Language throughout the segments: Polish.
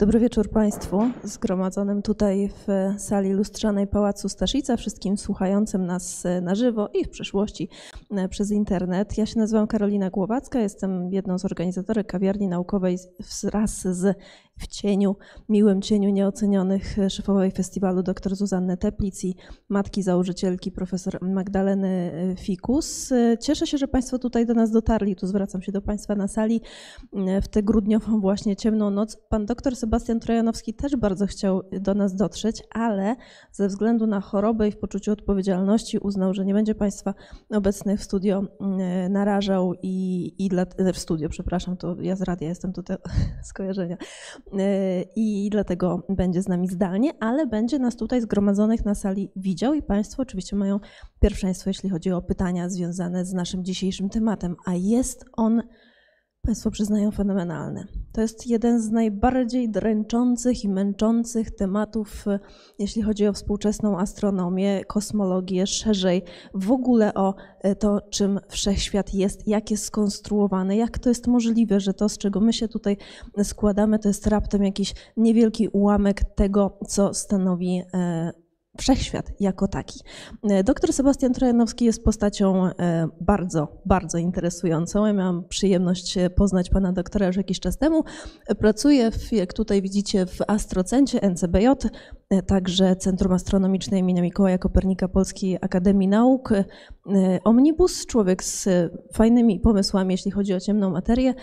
Dobry wieczór Państwu zgromadzonym tutaj w sali lustrzanej Pałacu Staszica, wszystkim słuchającym nas na żywo i w przyszłości przez internet. Ja się nazywam Karolina Głowacka, jestem jedną z organizatorek kawiarni naukowej wraz z w cieniu, miłym cieniu nieocenionych szefowej festiwalu dr Zuzanny Teplic i matki założycielki profesor Magdaleny Fikus. Cieszę się, że Państwo tutaj do nas dotarli. Tu zwracam się do Państwa na sali w tę grudniową właśnie ciemną noc. Pan dr Sebastian Trojanowski też bardzo chciał do nas dotrzeć, ale ze względu na chorobę i w poczuciu odpowiedzialności uznał, że nie będzie Państwa obecnych w studio mm, narażał i, i dla, w studio, przepraszam, to ja z radia jestem tutaj skojarzenia E, i dlatego będzie z nami zdalnie, ale będzie nas tutaj zgromadzonych na sali widział i Państwo oczywiście mają pierwszeństwo, jeśli chodzi o pytania związane z naszym dzisiejszym tematem, a jest on Państwo przyznają fenomenalny. To jest jeden z najbardziej dręczących i męczących tematów, jeśli chodzi o współczesną astronomię, kosmologię, szerzej w ogóle o e, to, czym wszechświat jest, jak jest skonstruowany, jak to jest możliwe, że to, z czego my się tutaj składamy, to jest raptem jakiś niewielki ułamek tego, co stanowi e, wszechświat jako taki. E, doktor Sebastian Trojanowski jest postacią e, bardzo, bardzo interesującą. Ja miałam przyjemność e, poznać pana doktora już jakiś czas temu. Pracuje, w, jak tutaj widzicie, w Astrocencie NCBJ, także Centrum Astronomiczne im. Mikołaja Kopernika Polskiej Akademii Nauk. Omnibus, człowiek z fajnymi pomysłami, jeśli chodzi o ciemną materię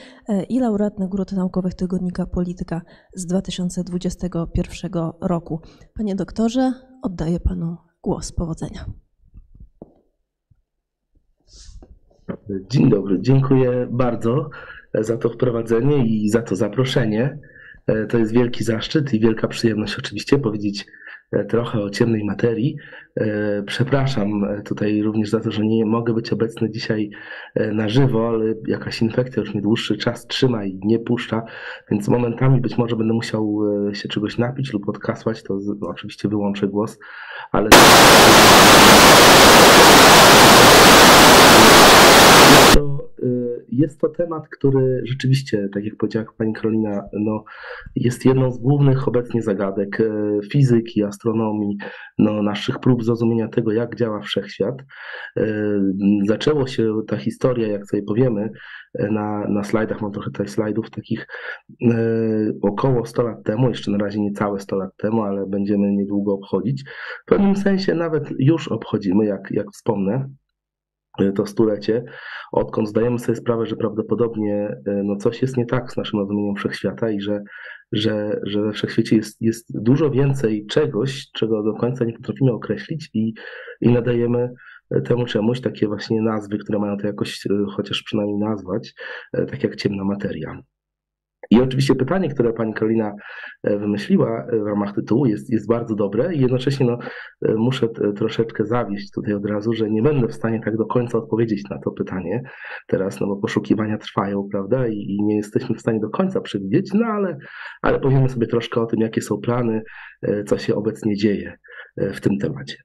i laureat nagród naukowych tygodnika Polityka z 2021 roku. Panie doktorze, oddaję panu głos. Powodzenia. Dzień dobry, dziękuję bardzo za to wprowadzenie i za to zaproszenie. To jest wielki zaszczyt i wielka przyjemność oczywiście powiedzieć trochę o ciemnej materii. Przepraszam tutaj również za to, że nie mogę być obecny dzisiaj na żywo, ale jakaś infekcja już mnie dłuższy czas trzyma i nie puszcza, więc momentami być może będę musiał się czegoś napić lub odkasłać, to oczywiście wyłączę głos, ale to jest to temat, który rzeczywiście, tak jak powiedziała pani Karolina, no, jest jedną z głównych obecnie zagadek fizyki, astronomii, no, naszych prób zrozumienia tego, jak działa wszechświat. Zaczęło się ta historia, jak sobie powiemy, na, na slajdach, mam trochę tutaj slajdów takich około 100 lat temu, jeszcze na razie nie całe 100 lat temu, ale będziemy niedługo obchodzić. W pewnym sensie nawet już obchodzimy, jak, jak wspomnę to stulecie, odkąd zdajemy sobie sprawę, że prawdopodobnie no coś jest nie tak z naszym rozumieniem wszechświata i że, że, że we wszechświecie jest, jest dużo więcej czegoś, czego do końca nie potrafimy określić i, i nadajemy temu czemuś takie właśnie nazwy, które mają to jakoś chociaż przynajmniej nazwać, tak jak ciemna materia. I oczywiście pytanie, które pani Karolina e, wymyśliła e, w ramach tytułu jest, jest bardzo dobre i jednocześnie no, e, muszę troszeczkę zawieść tutaj od razu, że nie będę w stanie tak do końca odpowiedzieć na to pytanie teraz, no bo poszukiwania trwają, prawda, i, i nie jesteśmy w stanie do końca przewidzieć, no ale, ale powiemy sobie troszkę o tym, jakie są plany, co się obecnie dzieje w tym temacie.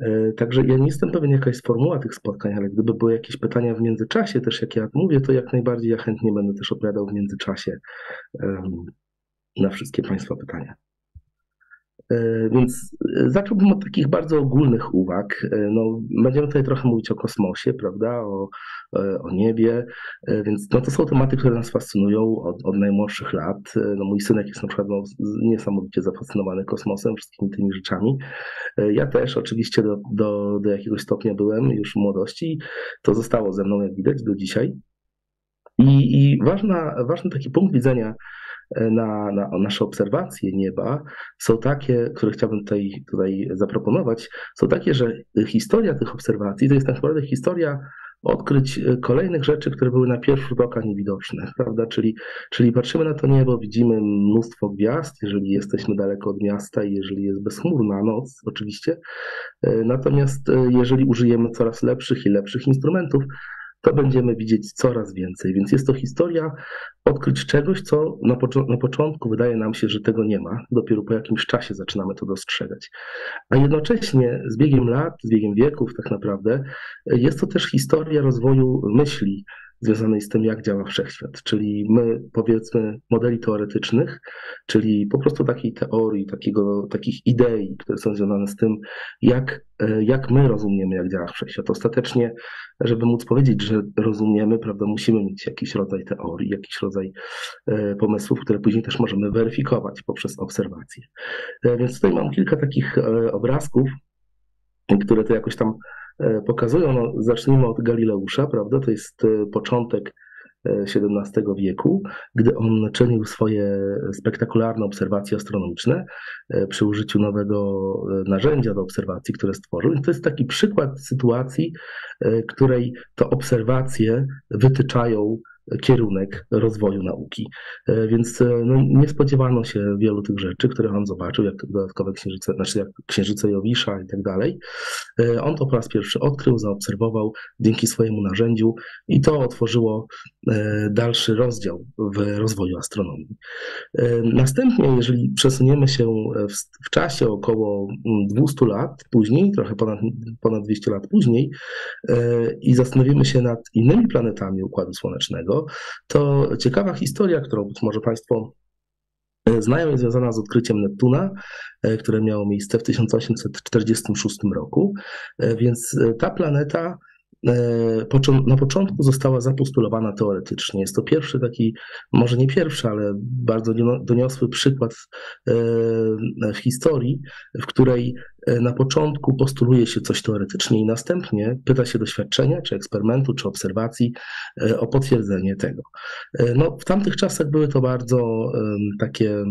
E, także ja nie jestem pewien, jaka jest formuła tych spotkań, ale gdyby były jakieś pytania w międzyczasie, też jak ja mówię, to jak najbardziej ja chętnie będę też opowiadał w międzyczasie na wszystkie Państwa pytania. E, więc e, zacząłbym od takich bardzo ogólnych uwag. E, no, będziemy tutaj trochę mówić o kosmosie, prawda, o, o niebie, więc no, to są tematy, które nas fascynują od, od najmłodszych lat. No, mój synek jest na przykład no, niesamowicie zafascynowany kosmosem, wszystkimi tymi rzeczami. Ja też oczywiście do, do, do jakiegoś stopnia byłem już w młodości. To zostało ze mną, jak widać, do dzisiaj. I, i ważna, ważny taki punkt widzenia na, na nasze obserwacje nieba są takie, które chciałbym tutaj, tutaj zaproponować, są takie, że historia tych obserwacji to jest tak naprawdę historia odkryć kolejnych rzeczy, które były na pierwszy rzut oka niewidoczne, prawda? Czyli, czyli patrzymy na to niebo, widzimy mnóstwo gwiazd, jeżeli jesteśmy daleko od miasta i jeżeli jest bezchmurna noc, oczywiście. Natomiast jeżeli użyjemy coraz lepszych i lepszych instrumentów, to będziemy widzieć coraz więcej. Więc jest to historia odkryć czegoś, co na, na, początku wydaje nam się, że tego nie ma. Dopiero po jakimś czasie zaczynamy to dostrzegać. A jednocześnie z biegiem lat, z biegiem wieków tak naprawdę, jest to też historia rozwoju myśli związanej z tym, jak działa wszechświat. Czyli my, powiedzmy, modeli teoretycznych, czyli po prostu takiej teorii, takiego, takich idei, które są związane z tym, jak, e, jak my rozumiemy, jak działa wszechświat. Ostatecznie, żeby móc powiedzieć, że rozumiemy, prawda, musimy mieć jakiś rodzaj teorii, jakiś rodzaj e, pomysłów, które później też możemy weryfikować poprzez obserwacje. Więc tutaj mam kilka takich obrazków, które to jakoś tam E, pokazują. No, zacznijmy od Galileusza, prawda? To jest e, początek XVII e, wieku, gdy on czynił swoje spektakularne obserwacje astronomiczne przy użyciu nowego narzędzia do obserwacji, które stworzył. I to jest taki przykład sytuacji, której to obserwacje wytyczają kierunek rozwoju nauki. E, więc e, no, nie spodziewano się wielu tych rzeczy, które on zobaczył, jak dodatkowe księżyce, znaczy jak księżyce Jowisza i tak dalej. E, on to po raz pierwszy odkrył, zaobserwował dzięki swojemu narzędziu i to otworzyło dalszy rozdział w rozwoju astronomii. Następnie, jeżeli przesuniemy się w, w czasie około 200 lat później, trochę ponad, ponad 200 lat później i zastanowimy się nad innymi planetami Układu Słonecznego, to ciekawa historia, którą być może Państwo e, znają, jest związana z odkryciem Neptuna, e, które miało miejsce w 1846 roku. E, więc ta planeta na początku została zapostulowana teoretycznie. Jest to pierwszy taki, może nie pierwszy, ale bardzo doniosły przykład w historii, w której na początku postuluje się coś teoretycznie i następnie pyta się doświadczenia, czy eksperymentu, czy obserwacji e, o potwierdzenie tego. E, no, w tamtych czasach były to bardzo takie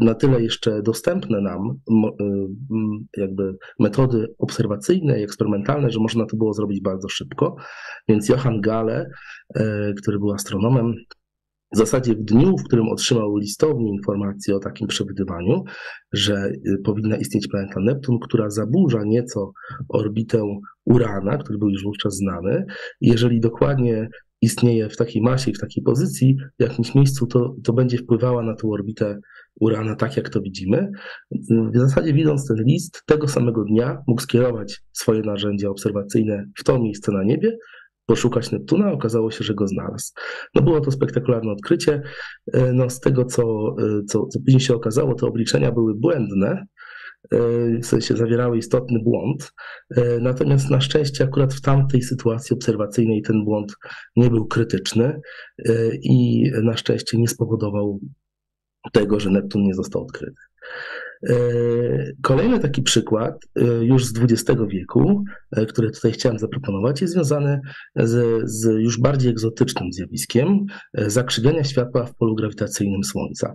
na tyle jeszcze dostępne nam jakby metody obserwacyjne i eksperymentalne, że można to było zrobić bardzo szybko. Więc Johann Gale, który był astronomem, w zasadzie w dniu, w którym otrzymał listownie informację o takim przewidywaniu, że y, powinna istnieć planeta Neptun, która zaburza nieco orbitę Urana, który był już wówczas znany. Jeżeli dokładnie istnieje w takiej masie i w takiej pozycji w jakimś miejscu, to, to będzie wpływała na tę orbitę Urana tak, jak to widzimy. W zasadzie widząc ten list, tego samego dnia mógł skierować swoje narzędzia obserwacyjne w to miejsce na niebie, poszukać Neptuna, okazało się, że go znalazł. No było to spektakularne odkrycie. E, no z tego, co, e, co, co później się okazało, te obliczenia były błędne, e, w sensie zawierały istotny błąd. Natomiast na szczęście akurat w tamtej sytuacji obserwacyjnej ten błąd nie był krytyczny i na szczęście nie spowodował tego, że Neptun nie został odkryty. E, kolejny taki przykład e, już z XX wieku, e, który tutaj chciałem zaproponować, jest związany z, z już bardziej egzotycznym zjawiskiem zakrzywiania światła w polu grawitacyjnym Słońca.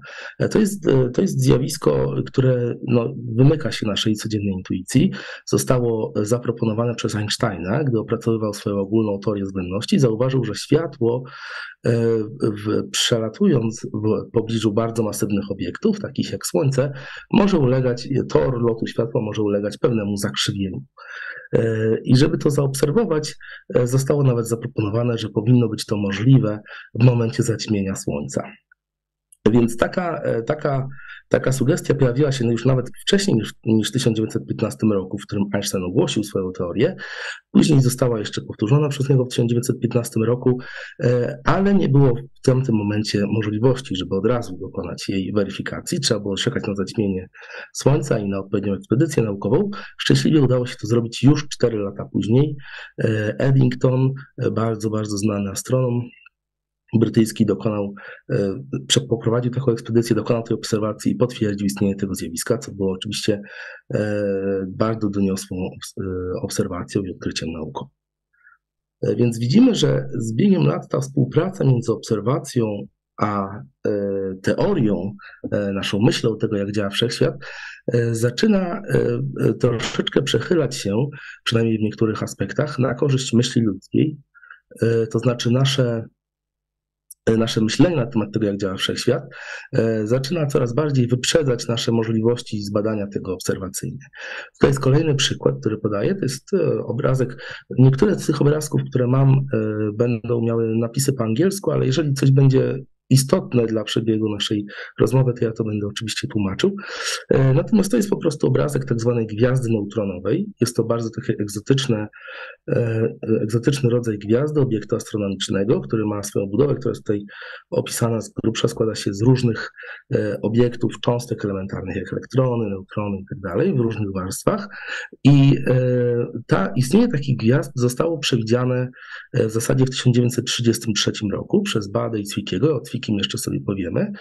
To jest, to jest zjawisko, które no, wymyka się naszej codziennej intuicji. Zostało zaproponowane przez Einsteina, gdy opracowywał swoją ogólną teorię względności. Zauważył, że światło przelatując w pobliżu bardzo masywnych obiektów, takich jak Słońce, może ulegać, tor lotu światła może ulegać pewnemu zakrzywieniu. E, I żeby to zaobserwować, e, zostało nawet zaproponowane, że powinno być to możliwe w momencie zaćmienia Słońca. Więc taka, e, taka Taka sugestia pojawiła się już nawet wcześniej niż, niż w 1915 roku, w którym Einstein ogłosił swoją teorię. Później została jeszcze powtórzona przez niego w 1915 roku, e, ale nie było w tamtym momencie możliwości, żeby od razu dokonać jej weryfikacji. Trzeba było czekać na zaćmienie Słońca i na odpowiednią ekspedycję naukową. Szczęśliwie udało się to zrobić już 4 lata później. E, Eddington, e, bardzo, bardzo znany astronom, brytyjski dokonał, e, poprowadził taką ekspedycję, dokonał tej obserwacji i potwierdził istnienie tego zjawiska, co było oczywiście e, bardzo doniosłą e, obserwacją i odkryciem naukowym. Więc widzimy, że z biegiem lat ta współpraca między obserwacją a teorią, naszą myślą tego, jak działa wszechświat, zaczyna troszeczkę przechylać się, przynajmniej w niektórych aspektach, na korzyść myśli ludzkiej. To znaczy nasze nasze myślenie na temat tego, jak działa wszechświat, e, zaczyna coraz bardziej wyprzedzać nasze możliwości zbadania tego obserwacyjnie. To jest kolejny przykład, który podaję. To jest e, obrazek. Niektóre z tych obrazków, które mam, będą miały napisy po angielsku, ale jeżeli coś będzie istotne dla przebiegu naszej rozmowy, to ja to będę oczywiście tłumaczył. E, natomiast to jest po prostu obrazek tak zwanej gwiazdy neutronowej. Jest to bardzo takie egzotyczne, e, egzotyczny rodzaj gwiazdy, obiektu astronomicznego, który ma swoją budowę, która jest tutaj opisana z grubsza, składa się z różnych e, obiektów, cząstek elementarnych, jak elektrony, neutrony i tak w różnych warstwach. I ta, istnienie takich gwiazd zostało przewidziane w zasadzie w 1933 roku przez Bade i Zwickiego. O Zwikim jeszcze sobie powiemy.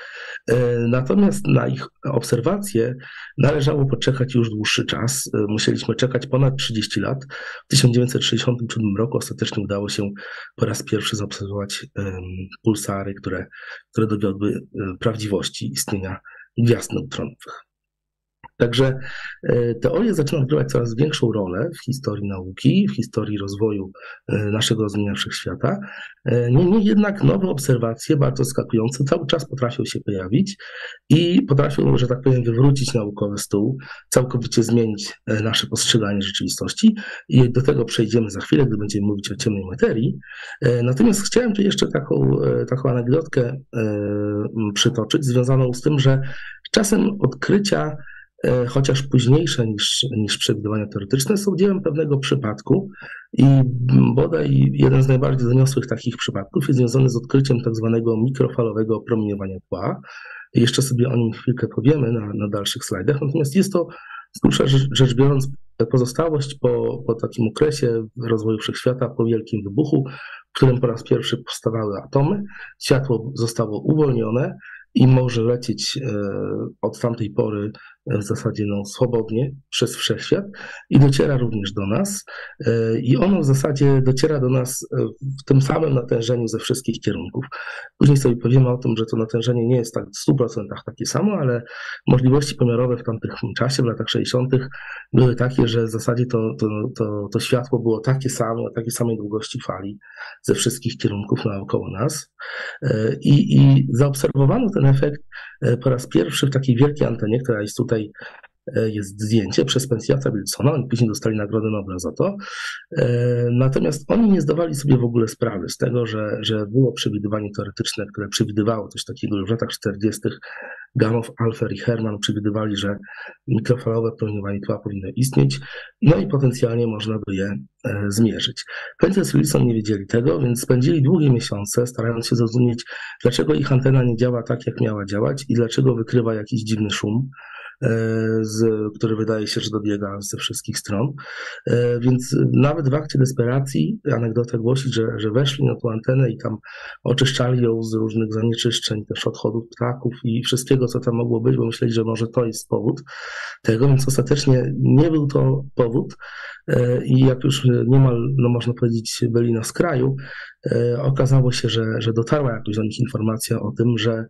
Natomiast na ich obserwacje należało poczekać już dłuższy czas. Musieliśmy czekać ponad 30 lat. W 1967 roku ostatecznie udało się po raz pierwszy zaobserwować pulsary, które, które dowiodły prawdziwości istnienia gwiazd neutronowych. Także e, teoria zaczyna odgrywać coraz większą rolę w historii nauki, w historii rozwoju e, naszego rozumienia wszechświata. E, niemniej jednak nowe obserwacje, bardzo skakujące, cały czas potrafią się pojawić i potrafią, że tak powiem, wywrócić naukowy stół, całkowicie zmienić nasze postrzeganie rzeczywistości. I do tego przejdziemy za chwilę, gdy będziemy mówić o ciemnej materii. Natomiast chciałem tu jeszcze taką, taką anegdotkę przytoczyć, związaną z tym, że czasem odkrycia chociaż późniejsze niż, niż przewidywania teoretyczne, są dziełem pewnego przypadku i bodaj jeden z najbardziej doniosłych takich przypadków jest związany z odkryciem tak zwanego mikrofalowego promieniowania tła. Jeszcze sobie o nim chwilkę powiemy na, na dalszych slajdach, natomiast jest to z rzecz biorąc pozostałość po, po takim okresie rozwoju wszechświata, po wielkim wybuchu, w którym po raz pierwszy powstawały atomy, światło zostało uwolnione i może lecieć e, od tamtej pory w zasadzie no, swobodnie przez wszechświat i dociera również do nas. E, I ono w zasadzie dociera do nas e, w tym samym natężeniu ze wszystkich kierunków. Później sobie powiemy o tym, że to natężenie nie jest tak w 100% takie samo, ale możliwości pomiarowe w tamtym czasie, w latach 60., były takie, że w zasadzie to, to, to, to światło było takie samo, takiej samej długości fali ze wszystkich kierunków naokoło nas. E, I, I zaobserwowano ten efekt po raz pierwszy w takiej wielkiej antenie, która jest tutaj e, jest zdjęcie przez Pensjata Wilsona, oni później dostali Nagrodę Nobla za to. E, natomiast oni nie zdawali sobie w ogóle sprawy z tego, że, że było przewidywanie teoretyczne, które przewidywało coś takiego już w latach 40. Gamow, Alfer i Herman przewidywali, że mikrofalowe promieniowanie tła powinno istnieć, no i potencjalnie można by je e, zmierzyć. I Wilson nie wiedzieli tego, więc spędzili długie miesiące starając się zrozumieć, dlaczego ich antena nie działa tak, jak miała działać i dlaczego wykrywa jakiś dziwny szum. E, z, który wydaje się, że dobiega ze wszystkich stron. E, więc nawet w akcie desperacji anegdota głosi, że, że weszli na tą antenę i tam oczyszczali ją z różnych zanieczyszczeń, też odchodów ptaków i wszystkiego, co tam mogło być, bo myśleli, że może to jest powód tego, więc ostatecznie nie był to powód. E, I jak już niemal, no można powiedzieć, byli na skraju, okazało się, że, że dotarła jakoś do nich informacja o tym, że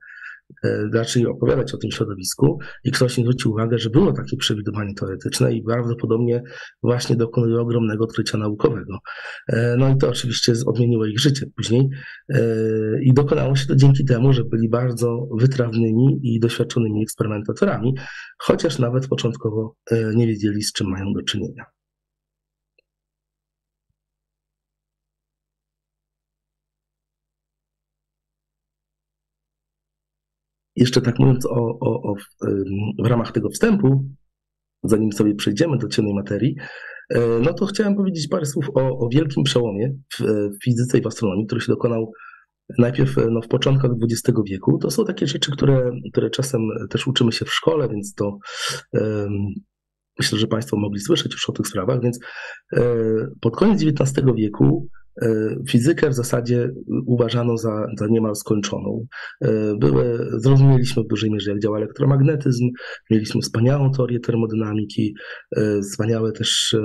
zaczęli opowiadać o tym środowisku i ktoś im zwrócił uwagę, że było takie przewidywanie teoretyczne i prawdopodobnie właśnie dokonuje ogromnego odkrycia naukowego. E, no i to oczywiście odmieniło ich życie później e, i dokonało się to dzięki temu, że byli bardzo wytrawnymi i doświadczonymi eksperymentatorami, chociaż nawet początkowo nie wiedzieli, z czym mają do czynienia. Jeszcze tak mówiąc o, o, o w ramach tego wstępu, zanim sobie przejdziemy do ciemnej materii, e, no to chciałem powiedzieć parę słów o, o wielkim przełomie w, fizyce i w astronomii, który się dokonał najpierw no, w początkach XX wieku. To są takie rzeczy, które, które czasem też uczymy się w szkole, więc to um, myślę, że Państwo mogli słyszeć już o tych sprawach. Więc um, pod koniec XIX wieku E, fizykę w zasadzie uważano za, za niemal skończoną. E, były, zrozumieliśmy w dużej mierze, jak działa elektromagnetyzm, mieliśmy wspaniałą teorię termodynamiki, e, wspaniały też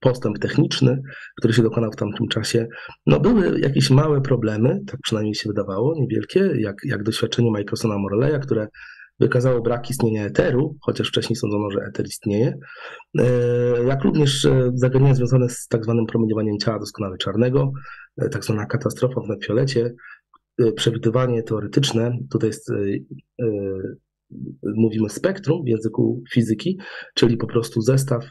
postęp techniczny, który się dokonał w tamtym czasie. No, były jakieś małe problemy, tak przynajmniej się wydawało, niewielkie, jak, jak doświadczenie Michaelsona Morleya, które wykazało brak istnienia eteru, chociaż wcześniej sądzono, że eter istnieje, e, jak również e, zagadnienia związane z tak zwanym promieniowaniem ciała doskonale czarnego, e, tak zwana katastrofa w nadfiolecie, przewidywanie teoretyczne, tutaj jest mówimy spektrum w języku fizyki, czyli po prostu zestaw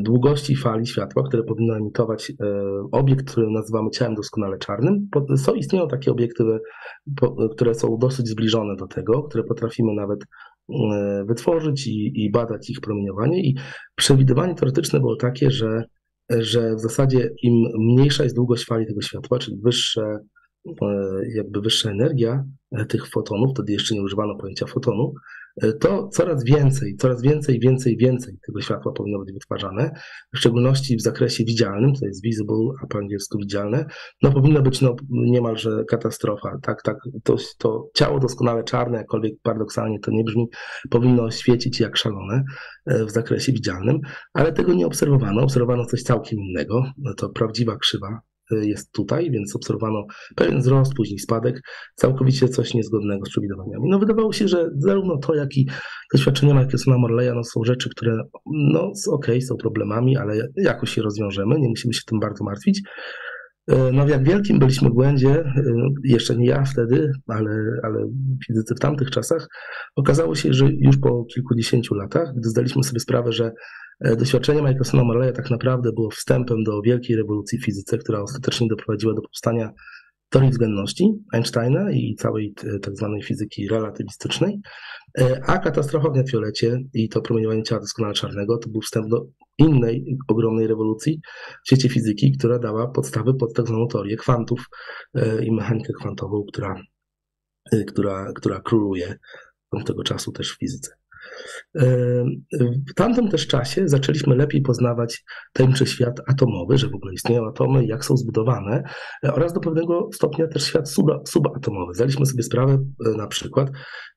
długości fali światła, które powinno emitować e, obiekt, który nazywamy ciałem doskonale czarnym. Są, istnieją takie obiektywy, które są dosyć zbliżone do tego, które potrafimy nawet e, wytworzyć i, i badać ich promieniowanie. I przewidywanie teoretyczne było takie, że, że w zasadzie im mniejsza jest długość fali tego światła, czyli wyższe jakby wyższa energia tych fotonów, wtedy jeszcze nie używano pojęcia fotonu, to coraz więcej, coraz więcej, więcej, więcej tego światła powinno być wytwarzane, w szczególności w zakresie widzialnym, to jest visible, a po angielsku widzialne, no powinno być no, niemalże katastrofa. Tak, tak, to, to ciało doskonale czarne, jakkolwiek paradoksalnie to nie brzmi, powinno świecić jak szalone e, w zakresie widzialnym, ale tego nie obserwowano, obserwowano coś całkiem innego, no to prawdziwa krzywa jest tutaj, więc obserwowano pewien wzrost, później spadek, całkowicie coś niezgodnego z przewidywaniami. No wydawało się, że zarówno to, jak i doświadczenia Michaelsona Morleya no, są rzeczy, które no okej, okay, są problemami, ale jakoś się rozwiążemy, nie musimy się tym bardzo martwić. E, no w jak wielkim byliśmy błędzie, e, jeszcze nie ja wtedy, ale, ale fizycy w tamtych czasach, okazało się, że już po kilkudziesięciu latach, gdy zdaliśmy sobie sprawę, że doświadczenie Michaelsona Morleya tak naprawdę było wstępem do wielkiej rewolucji w fizyce, która ostatecznie doprowadziła do powstania teorii względności Einsteina i całej tak zwanej fizyki relatywistycznej, e, a katastrofa w netfiolecie i to promieniowanie ciała doskonale czarnego to był wstęp do innej ogromnej rewolucji w świecie fizyki, która dała podstawy pod tak zwaną teorię kwantów e, i mechanikę kwantową, która, która, która króluje od tego czasu też w fizyce. W tamtym też czasie zaczęliśmy lepiej poznawać tajemniczy świat atomowy, że w ogóle istnieją atomy, jak są zbudowane, oraz do pewnego stopnia też świat subatomowy. Zdaliśmy sobie sprawę e, na przykład,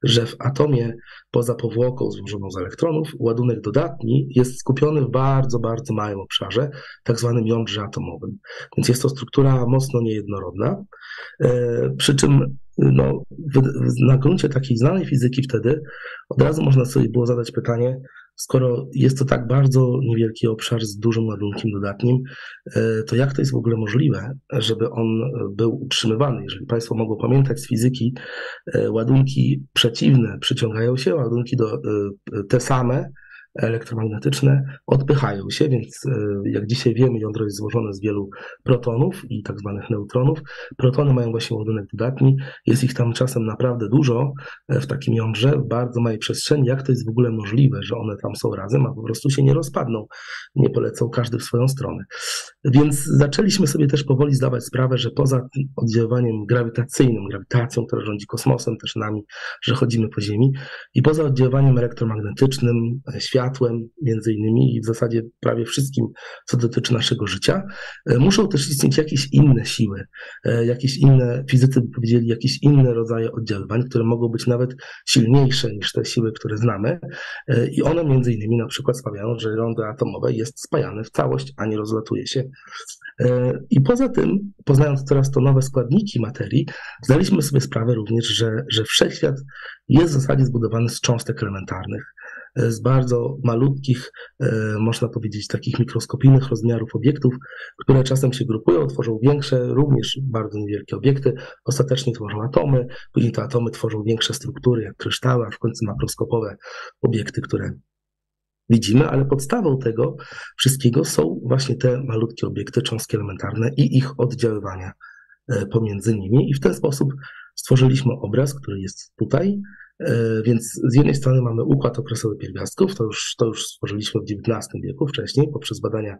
że w atomie poza powłoką złożoną z elektronów ładunek dodatni jest skupiony w bardzo, bardzo małym obszarze, tak zwanym jądrze atomowym. Więc jest to struktura mocno niejednorodna, e, przy czym no, na gruncie takiej znanej fizyki wtedy od razu można sobie było zadać pytanie, skoro jest to tak bardzo niewielki obszar z dużym ładunkiem dodatnim, e, to jak to jest w ogóle możliwe, żeby on był utrzymywany? Jeżeli Państwo mogą pamiętać z fizyki, e, ładunki przeciwne przyciągają się, ładunki do, e, te same elektromagnetyczne odpychają się, więc e, jak dzisiaj wiemy, jądro jest złożone z wielu protonów i tak zwanych neutronów. Protony mają właśnie ładunek dodatni, jest ich tam czasem naprawdę dużo e, w takim jądrze, w bardzo małej przestrzeni. Jak to jest w ogóle możliwe, że one tam są razem, a po prostu się nie rozpadną, nie polecą każdy w swoją stronę. Więc zaczęliśmy sobie też powoli zdawać sprawę, że poza oddziaływaniem grawitacyjnym, grawitacją, która rządzi kosmosem, też nami, że chodzimy po Ziemi, i poza oddziaływaniem elektromagnetycznym, e, światłem, światłem, między innymi, i w zasadzie prawie wszystkim, co dotyczy naszego życia, e, muszą też istnieć jakieś inne siły, e, jakieś inne, fizycy by powiedzieli, jakieś inne rodzaje oddziaływań, które mogą być nawet silniejsze niż te siły, które znamy. E, I one między innymi na przykład sprawiają, że jądro atomowe jest spajane w całość, a nie rozlatuje się. I poza tym, poznając teraz to nowe składniki materii, zdaliśmy sobie sprawę również, że, że wszechświat jest w zasadzie zbudowany z cząstek elementarnych z bardzo malutkich, e, można powiedzieć, takich mikroskopijnych rozmiarów obiektów, które czasem się grupują, tworzą większe, również bardzo niewielkie obiekty, ostatecznie tworzą atomy, później te atomy tworzą większe struktury, jak kryształy, a w końcu makroskopowe obiekty, które widzimy, ale podstawą tego wszystkiego są właśnie te malutkie obiekty, cząstki elementarne i ich oddziaływania e, pomiędzy nimi. I w ten sposób stworzyliśmy obraz, który jest tutaj, więc z jednej strony mamy układ okresowy pierwiastków, to już, to już stworzyliśmy w XIX wieku wcześniej poprzez badania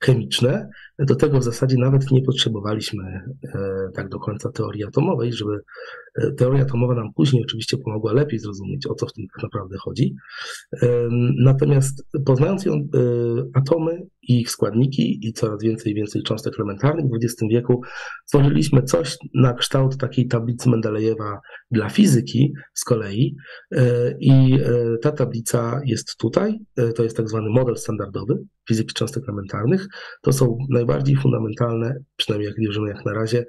chemiczne. Do tego w zasadzie nawet nie potrzebowaliśmy e, tak do końca teorii atomowej, żeby e, teoria atomowa nam później oczywiście pomogła lepiej zrozumieć, o co w tym tak naprawdę chodzi. Natomiast poznając ją, atomy i ich składniki i coraz więcej i więcej cząstek elementarnych. W XX wieku, stworzyliśmy coś na kształt takiej tablicy Mendelejewa dla fizyki z kolei i ta tablica jest tutaj, to jest tak zwany model standardowy fizyki cząstek elementarnych, to są najbardziej fundamentalne, przynajmniej jak wierzymy jak na razie,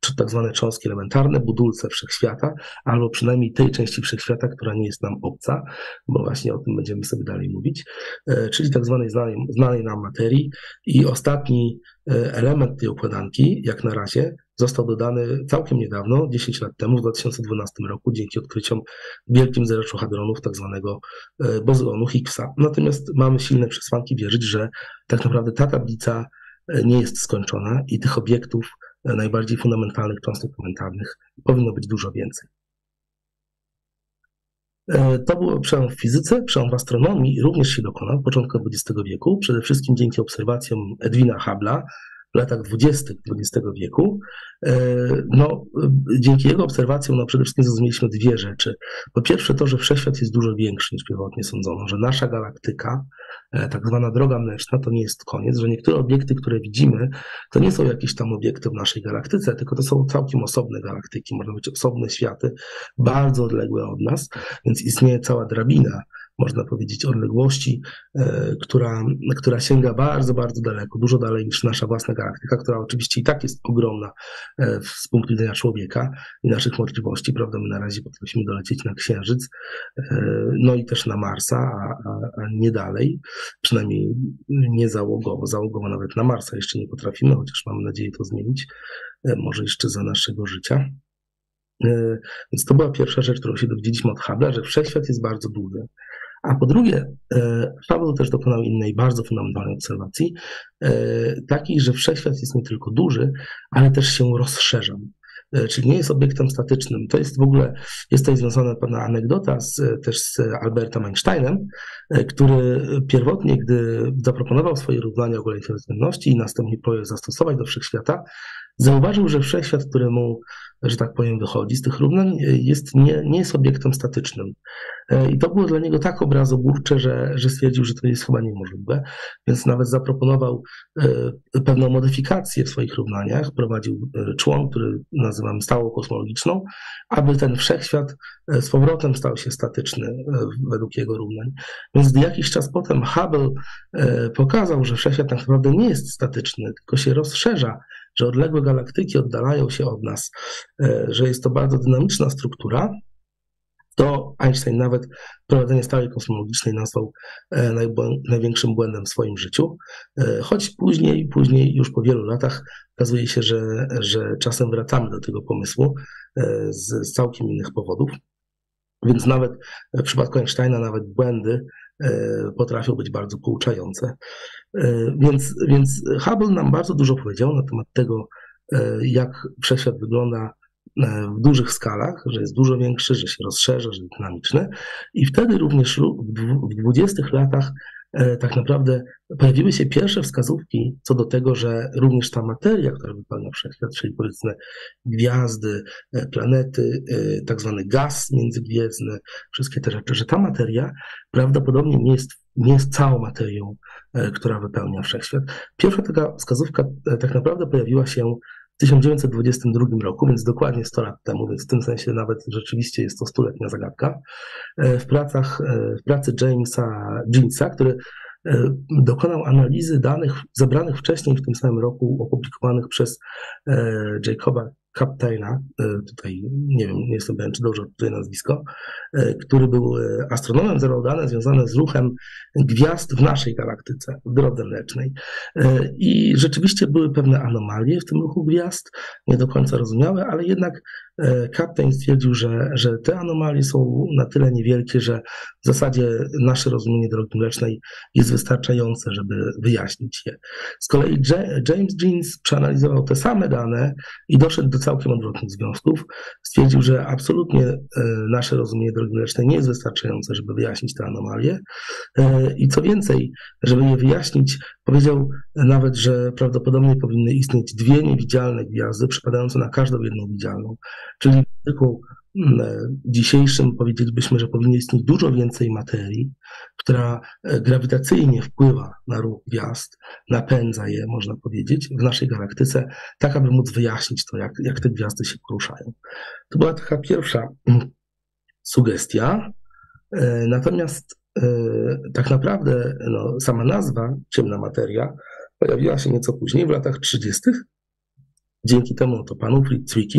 czy tak zwane cząstki elementarne, budulce wszechświata, albo przynajmniej tej części wszechświata, która nie jest nam obca, bo właśnie o tym będziemy sobie dalej mówić, e, czyli tak zwanej znanej, znanej nam materii. I ostatni e, element tej układanki, jak na razie, został dodany całkiem niedawno, 10 lat temu, w 2012 roku, dzięki odkryciom wielkim zarzaczu hadronów, tak zwanego e, bozonu Higgsa. Natomiast mamy silne przesłanki wierzyć, że tak naprawdę ta tablica nie jest skończona i tych obiektów najbardziej fundamentalnych cząstek elementarnych powinno być dużo więcej. To był przełom w fizyce, przełom w astronomii również się dokonał w początku XX wieku, przede wszystkim dzięki obserwacjom Edwina Hubble'a, w latach dwudziestych XX wieku. E, no, dzięki jego obserwacjom no, przede wszystkim zrozumieliśmy dwie rzeczy. Po pierwsze to, że wszechświat jest dużo większy niż pierwotnie sądzono, że nasza galaktyka, e, tak zwana droga mleczna, to nie jest koniec, że niektóre obiekty, które widzimy, to nie są jakieś tam obiekty w naszej galaktyce, tylko to są całkiem osobne galaktyki, można być osobne światy, bardzo odległe od nas, więc istnieje cała drabina można powiedzieć, odległości, e, która, która sięga bardzo, bardzo daleko, dużo dalej niż nasza własna galaktyka, która oczywiście i tak jest ogromna e, z punktu widzenia człowieka i naszych możliwości, prawda? My na razie potrafimy dolecieć na Księżyc, e, no i też na Marsa, a, a, a nie dalej, przynajmniej nie załogowo, załogowo nawet na Marsa jeszcze nie potrafimy, chociaż mamy nadzieję to zmienić, może jeszcze za naszego życia. Więc to była pierwsza rzecz, którą się dowiedzieliśmy od Hubble'a, że wszechświat jest bardzo duży. A po drugie, Hubble też dokonał innej bardzo fundamentalnej obserwacji, e, takiej, że wszechświat jest nie tylko duży, ale też się rozszerza e, czyli nie jest obiektem statycznym. To jest w ogóle, jest tutaj związana pewna anegdota z, też z Albertem Einsteinem, e, który pierwotnie, gdy zaproponował swoje równania ogólnej względności i następnie próbował zastosować do wszechświata, zauważył, że wszechświat, któremu że tak powiem, wychodzi z tych równań, jest, nie, nie jest obiektem statycznym. E, I to było dla niego tak obrazoburcze, że, że stwierdził, że to jest chyba niemożliwe, więc nawet zaproponował e, pewną modyfikację w swoich równaniach, prowadził e, człon, który nazywamy stałą kosmologiczną, aby ten wszechświat z powrotem stał się statyczny według jego równań. Więc jakiś czas potem Hubble pokazał, że wszechświat tak naprawdę nie jest statyczny, tylko się rozszerza że odległe galaktyki oddalają się od nas, e, że jest to bardzo dynamiczna struktura, to Einstein nawet prowadzenie stałej kosmologicznej nazwał e, największym błędem w swoim życiu, e, choć później, później już po wielu latach okazuje się, że, że czasem wracamy do tego pomysłu z, z całkiem innych powodów. Więc nawet w przypadku Einsteina nawet błędy potrafią być bardzo pouczające. E, więc, więc Hubble nam bardzo dużo powiedział na temat tego, e, jak wszechświat wygląda e, w dużych skalach, że jest dużo większy, że się rozszerza, że jest dynamiczny. I wtedy również w 20 latach tak naprawdę pojawiły się pierwsze wskazówki co do tego, że również ta materia, która wypełnia wszechświat, czyli powiedzmy gwiazdy, planety, tak zwany gaz międzygwiezdny, wszystkie te rzeczy, że ta materia prawdopodobnie nie jest, nie jest całą materią E, która wypełnia wszechświat. Pierwsza taka wskazówka e, tak naprawdę pojawiła się 1922 roku, więc dokładnie 100 lat temu, więc w tym sensie nawet rzeczywiście jest to stuletnia zagadka. E, w pracach, w pracy Jamesa Jeansa, który dokonał analizy danych zebranych wcześniej w tym samym roku, opublikowanych przez Jacoba Kaptajna, e, tutaj nie wiem, nie jestem pewien, czy dobrze odczytuję nazwisko, e, który był e, astronomem, zebrał dane związane z ruchem gwiazd w naszej galaktyce, w drodze mlecznej. I rzeczywiście były pewne anomalie w tym ruchu gwiazd, nie do końca rozumiałe, ale jednak Kaptajn stwierdził, że, że te anomalie są na tyle niewielkie, że w zasadzie nasze rozumienie drogi mlecznej jest wystarczające, żeby wyjaśnić je. Z kolei James Jeans przeanalizował te same dane i doszedł do całkiem odwrotnych związków. Stwierdził, że absolutnie e, nasze rozumienie drogi mlecznej nie jest wystarczające, żeby wyjaśnić te anomalie. E, I co więcej, żeby je wyjaśnić, powiedział nawet, że prawdopodobnie powinny istnieć dwie niewidzialne gwiazdy przypadające na każdą jedną widzialną. Czyli w języku mm, dzisiejszym powiedzielibyśmy, że powinno istnieć dużo więcej materii, która e, grawitacyjnie wpływa na ruch gwiazd, napędza je, można powiedzieć, w naszej galaktyce, tak aby móc wyjaśnić to, jak, jak te gwiazdy się poruszają. To była taka pierwsza mm, sugestia. E, natomiast e, tak naprawdę no, sama nazwa ciemna materia pojawiła się nieco później, w latach 30. Dzięki temu to panu Zwicky,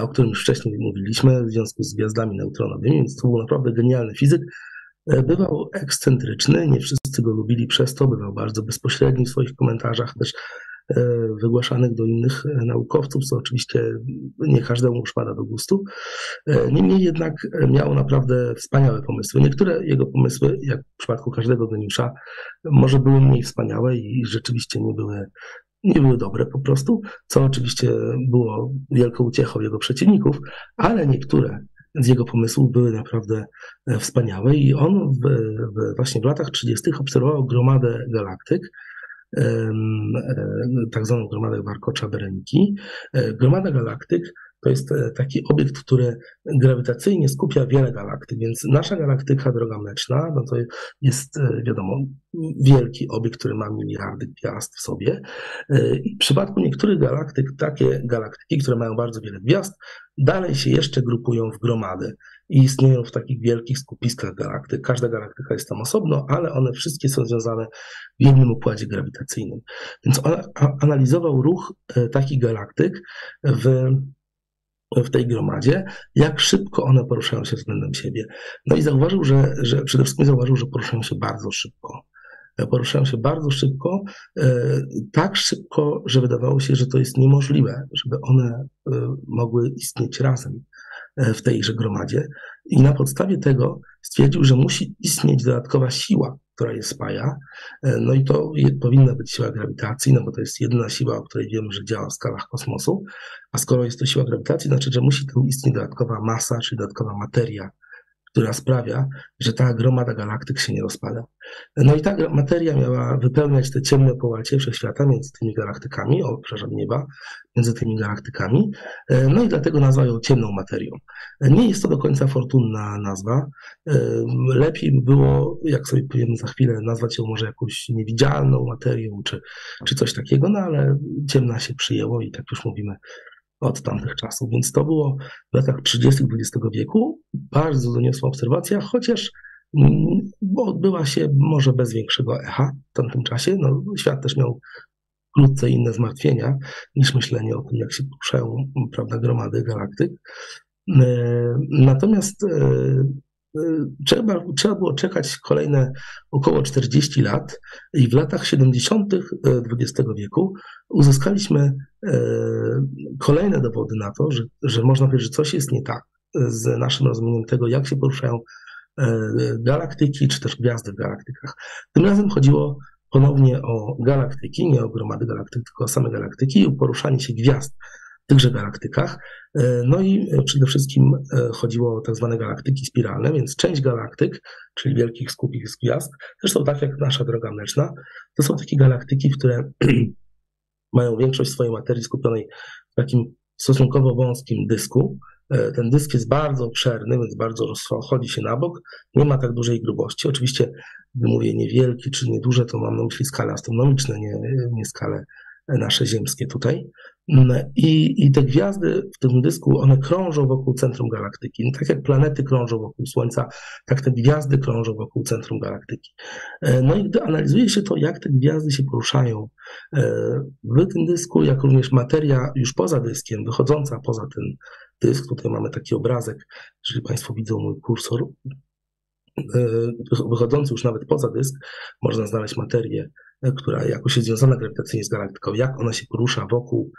o którym już wcześniej mówiliśmy, w związku z gwiazdami neutronowymi, więc to był naprawdę genialny fizyk, E, bywał ekscentryczny, nie wszyscy go lubili przez to, bywał bardzo bezpośredni w swoich komentarzach, też wygłaszanych do innych naukowców, co oczywiście nie każdemu przypada do gustu. Niemniej jednak miał naprawdę wspaniałe pomysły. Niektóre jego pomysły, jak w przypadku każdego geniusza, może były mniej wspaniałe i rzeczywiście nie były nie były dobre po prostu, co oczywiście było wielką uciechą jego przeciwników, ale niektóre z jego pomysłów były naprawdę e, wspaniałe i on w, w, właśnie w latach 30. obserwował gromadę galaktyk, e, tak zwaną gromadę Warkocza-Bereniki. E, gromada galaktyk to jest taki obiekt, który grawitacyjnie skupia wiele galaktyk, więc nasza galaktyka, droga mleczna, no to jest, wiadomo, wielki obiekt, który ma miliardy gwiazd w sobie. I w przypadku niektórych galaktyk, takie galaktyki, które mają bardzo wiele gwiazd, dalej się jeszcze grupują w gromady i istnieją w takich wielkich skupiskach galaktyk. Każda galaktyka jest tam osobno, ale one wszystkie są związane w jednym układzie grawitacyjnym. Więc on analizował ruch e, takich galaktyk w w tej gromadzie, jak szybko one poruszają się względem siebie. No i zauważył, że, że przede wszystkim zauważył, że poruszają się bardzo szybko poruszają się bardzo szybko, e, tak szybko, że wydawało się, że to jest niemożliwe, żeby one e, mogły istnieć razem e, w tejże gromadzie. I na podstawie tego stwierdził, że musi istnieć dodatkowa siła, która je spaja. No i to powinna być siła grawitacji, no bo to jest jedyna siła, o której wiemy, że działa w skalach kosmosu. A skoro jest to siła grawitacji, znaczy, że musi tam istnieć dodatkowa masa, czyli dodatkowa materia, która sprawia, że ta gromada galaktyk się nie rozpada. No i ta materia miała wypełniać te ciemne połacie wszechświata między tymi galaktykami, o, przepraszam, nieba, między tymi galaktykami. E, no i dlatego nazwa ją ciemną materią. Nie jest to do końca fortunna nazwa. E, lepiej by było, jak sobie powiemy za chwilę, nazwać ją może jakąś niewidzialną materią, czy, czy coś takiego, no ale ciemna się przyjęło i tak już mówimy od tamtych czasów. Więc to było w latach 30. XX wieku. Bardzo doniosła obserwacja, chociaż mm, odbyła się może bez większego echa w tamtym czasie. No, świat też miał wkrótce inne zmartwienia niż myślenie o tym, jak się poruszają prawda, gromady galaktyk. E, natomiast e, trzeba, trzeba było czekać kolejne około 40 lat i w latach 70. XX wieku uzyskaliśmy e, kolejne dowody na to, że, że można powiedzieć, że coś jest nie tak z naszym rozumieniem tego, jak się poruszają e, galaktyki, czy też gwiazdy w galaktykach. Tym razem chodziło ponownie o galaktyki, nie o gromady galaktyk, tylko o same galaktyki i o poruszanie się gwiazd tychże galaktykach. E, no i e, przede wszystkim e, chodziło o tak zwane galaktyki spiralne, więc część galaktyk, czyli wielkich skupisk gwiazd, zresztą tak jak nasza droga mleczna, to są takie galaktyki, które mają większość swojej materii skupionej w takim stosunkowo wąskim dysku. Ten dysk jest bardzo obszerny, więc bardzo rozchodzi się na bok, nie ma tak dużej grubości. Oczywiście, gdy mówię niewielki czy nieduże, to mam na myśli skale astronomiczne, nie, nie skale nasze ziemskie tutaj. I, I te gwiazdy w tym dysku, one krążą wokół centrum galaktyki. No, tak jak planety krążą wokół Słońca, tak te gwiazdy krążą wokół centrum galaktyki. E, no i gdy analizuje się to, jak te gwiazdy się poruszają e, w tym dysku, jak również materia już poza dyskiem, wychodząca poza ten dysk, tutaj mamy taki obrazek, jeżeli Państwo widzą mój kursor, e, wychodzący już nawet poza dysk, można znaleźć materię która jakoś jest związana grawitacyjnie z galaktyką, jak ona się porusza wokół,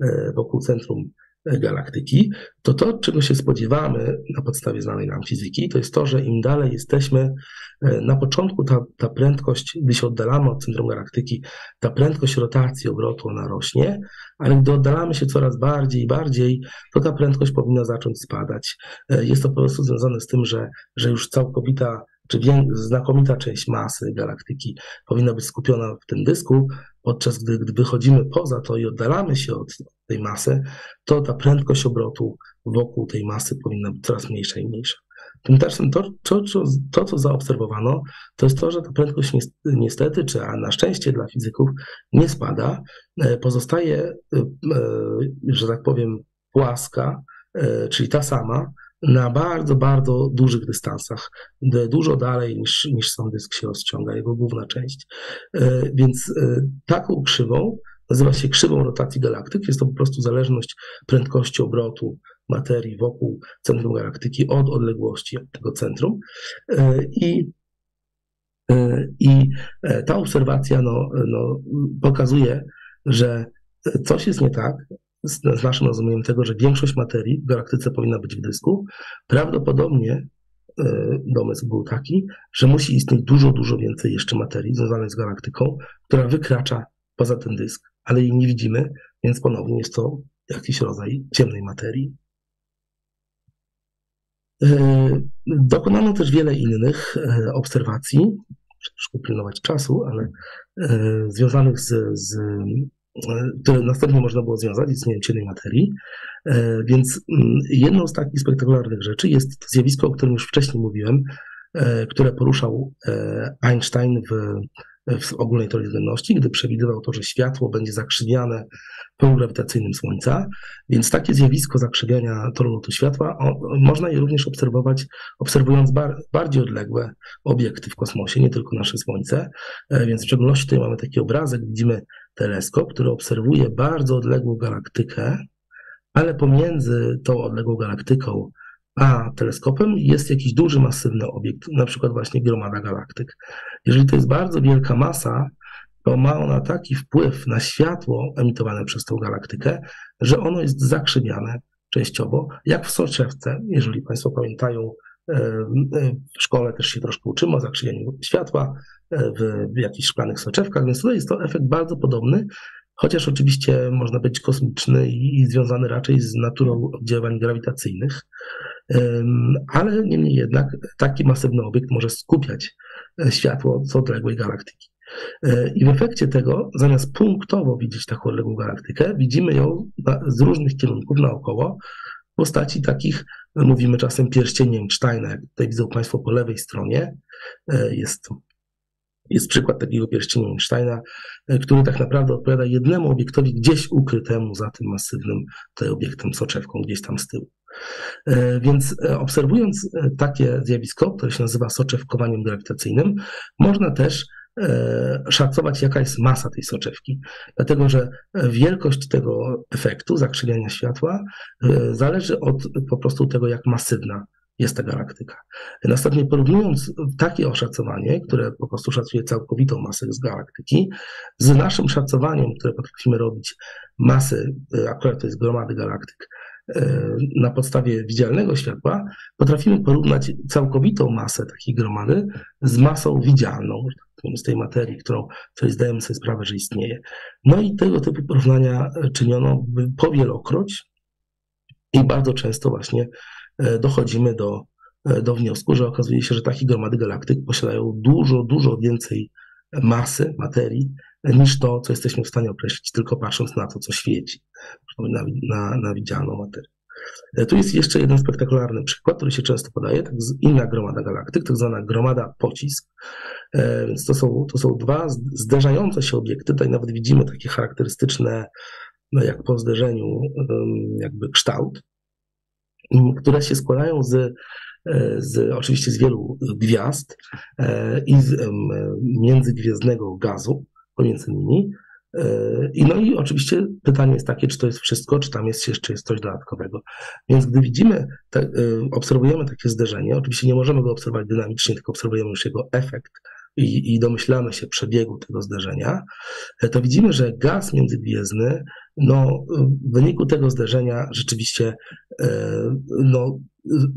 e, wokół centrum galaktyki, to to, czego się spodziewamy na podstawie znanej nam fizyki, to jest to, że im dalej jesteśmy, e, na początku ta, ta prędkość, gdy się oddalamy od centrum galaktyki, ta prędkość rotacji obrotu ona rośnie, ale gdy oddalamy się coraz bardziej i bardziej, to ta prędkość powinna zacząć spadać. E, jest to po prostu związane z tym, że, że już całkowita czy znakomita część masy galaktyki powinna być skupiona w tym dysku, podczas gdy, gdy wychodzimy poza to i oddalamy się od tej masy, to ta prędkość obrotu wokół tej masy powinna być coraz mniejsza i mniejsza. Tymczasem to, to, to, co zaobserwowano, to jest to, że ta prędkość niestety, czy a na szczęście dla fizyków, nie spada, e, pozostaje, e, e, że tak powiem, płaska, czyli ta sama, na bardzo, bardzo dużych dystansach, dużo dalej niż, niż sam dysk się rozciąga, jego główna część. E, więc e, taką krzywą nazywa się krzywą rotacji galaktyk. Jest to po prostu zależność prędkości obrotu materii wokół centrum galaktyki od odległości od tego centrum. E, I, i ta obserwacja no, no, pokazuje, że coś jest nie tak z, z naszym rozumieniem tego, że większość materii w galaktyce powinna być w dysku. Prawdopodobnie e, domysł był taki, że musi istnieć dużo, dużo więcej jeszcze materii związanej z galaktyką, która wykracza poza ten dysk, ale jej nie widzimy, więc ponownie jest to jakiś rodzaj ciemnej materii. E, dokonano też wiele innych e, obserwacji, troszkę pilnować czasu, ale związanych z, z które następnie można było związać z istnieniem ciemnej materii. E, więc mm, jedną z takich spektakularnych rzeczy jest to zjawisko, o którym już wcześniej mówiłem, e, które poruszał e, Einstein w, w ogólnej teorii względności, gdy przewidywał to, że światło będzie zakrzywiane polu grawitacyjnym Słońca. Więc takie zjawisko zakrzywiania toru lotu światła o, można je również obserwować, obserwując bar, bardziej odległe obiekty w kosmosie, nie tylko nasze Słońce. Więc w szczególności tutaj mamy taki obrazek, widzimy teleskop, który obserwuje bardzo odległą galaktykę, ale pomiędzy tą odległą galaktyką a teleskopem jest jakiś duży, masywny obiekt, na przykład właśnie gromada galaktyk. Jeżeli to jest bardzo wielka masa, to ma ona taki wpływ na światło emitowane przez tą galaktykę, że ono jest zakrzywiane częściowo, jak w soczewce. Jeżeli Państwo pamiętają, w szkole też się troszkę uczymy o zakrzywieniu światła w, w jakichś szklanych soczewkach, więc tutaj jest to efekt bardzo podobny, chociaż oczywiście można być kosmiczny i, związany raczej z naturą oddziaływań grawitacyjnych. Ale niemniej jednak taki masywny obiekt może skupiać e, światło z odległej galaktyki. E, I w efekcie tego, zamiast punktowo widzieć taką odległą galaktykę, widzimy ją z różnych kierunków naokoło, w postaci takich, mówimy czasem pierścieni Einsteina, jak tutaj widzą Państwo po lewej stronie, e, jest, jest przykład takiego pierścienia Einsteina, e, który tak naprawdę odpowiada jednemu obiektowi gdzieś ukrytemu za tym masywnym tutaj obiektem soczewką, gdzieś tam z tyłu. E, więc obserwując takie zjawisko, które się nazywa soczewkowaniem grawitacyjnym, można też szacować, jaka jest masa tej soczewki. Dlatego, że wielkość tego efektu zakrzywiania światła e, zależy od po prostu tego, jak masywna jest ta galaktyka. Następnie porównując takie oszacowanie, które po prostu szacuje całkowitą masę z galaktyki, z naszym szacowaniem, które potrafimy robić masy, e, akurat to jest gromady galaktyk, na podstawie widzialnego światła, potrafimy porównać całkowitą masę takiej gromady z masą widzialną, z tej materii, którą coś zdajemy sobie sprawę, że istnieje. No i tego typu porównania czyniono powielokroć i bardzo często właśnie e, dochodzimy do, e, do wniosku, że okazuje się, że takie gromady galaktyk posiadają dużo, dużo więcej masy, materii, niż to, co jesteśmy w stanie określić, tylko patrząc na to, co świeci, na, na, na widzialną materię. E, tu jest jeszcze jeden spektakularny przykład, który się często podaje, tak inna gromada galaktyk, tak zwana gromada pocisk. E, to są, to są dwa zderzające się obiekty. Tutaj nawet widzimy takie charakterystyczne, no jak po zderzeniu, jakby kształt, które się składają z, e, z oczywiście z wielu gwiazd i z międzygwiezdnego gazu pomiędzy nimi. I no i oczywiście pytanie jest takie, czy to jest wszystko, czy tam jest jeszcze jest coś dodatkowego. Więc gdy widzimy, te, obserwujemy takie zderzenie, oczywiście nie możemy go obserwować dynamicznie, tylko obserwujemy już jego efekt i, i domyślamy się przebiegu tego zderzenia, to widzimy, że gaz międzygwiezdny, no, w wyniku tego zderzenia rzeczywiście no,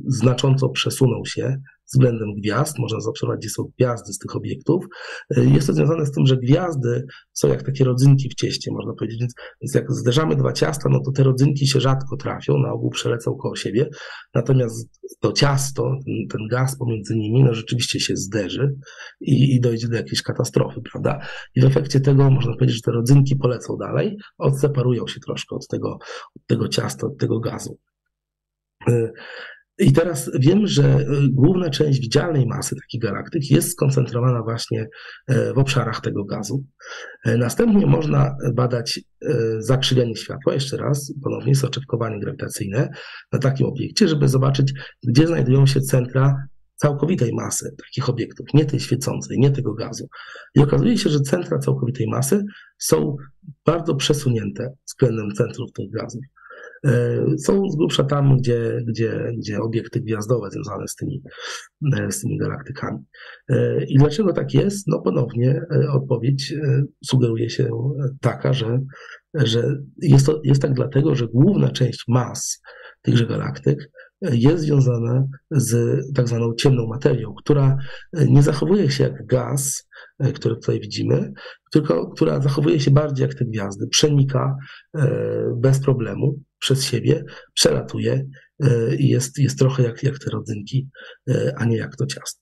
znacząco przesunął się względem gwiazd. Można zaobserwować, gdzie są gwiazdy z tych obiektów. E, jest to związane z tym, że gwiazdy są jak takie rodzynki w cieście, można powiedzieć. Więc, więc jak zderzamy dwa ciasta, no to te rodzynki się rzadko trafią, na ogół przelecą koło siebie. Natomiast to ciasto, ten, ten gaz pomiędzy nimi, no rzeczywiście się zderzy i, i dojdzie do jakiejś katastrofy, prawda? I w efekcie tego można powiedzieć, że te rodzynki polecą dalej, odseparują się troszkę od tego, od tego ciasta, od tego gazu. I teraz wiem, że e, główna część widzialnej masy takich galaktyk jest skoncentrowana właśnie e, w obszarach tego gazu. E, następnie można badać zakrzywienie światła, jeszcze raz, ponownie soczewkowanie grawitacyjne na takim obiekcie, żeby zobaczyć, gdzie znajdują się centra całkowitej masy takich obiektów, nie tej świecącej, nie tego gazu. I okazuje się, że centra całkowitej masy są bardzo przesunięte względem centrów tych gazów. Są z grubsza tam, gdzie, gdzie, gdzie obiekty gwiazdowe związane z tymi, z tymi galaktykami. I dlaczego tak jest? No ponownie odpowiedź sugeruje się taka, że, że jest, to, jest tak dlatego, że główna część mas tychże galaktyk jest związana z tak zwaną ciemną materią, która nie zachowuje się jak gaz, który tutaj widzimy, tylko która zachowuje się bardziej jak te gwiazdy, przenika bez problemu przez siebie, przelatuje i jest, jest trochę jak, jak te rodzynki, a nie jak to ciasto.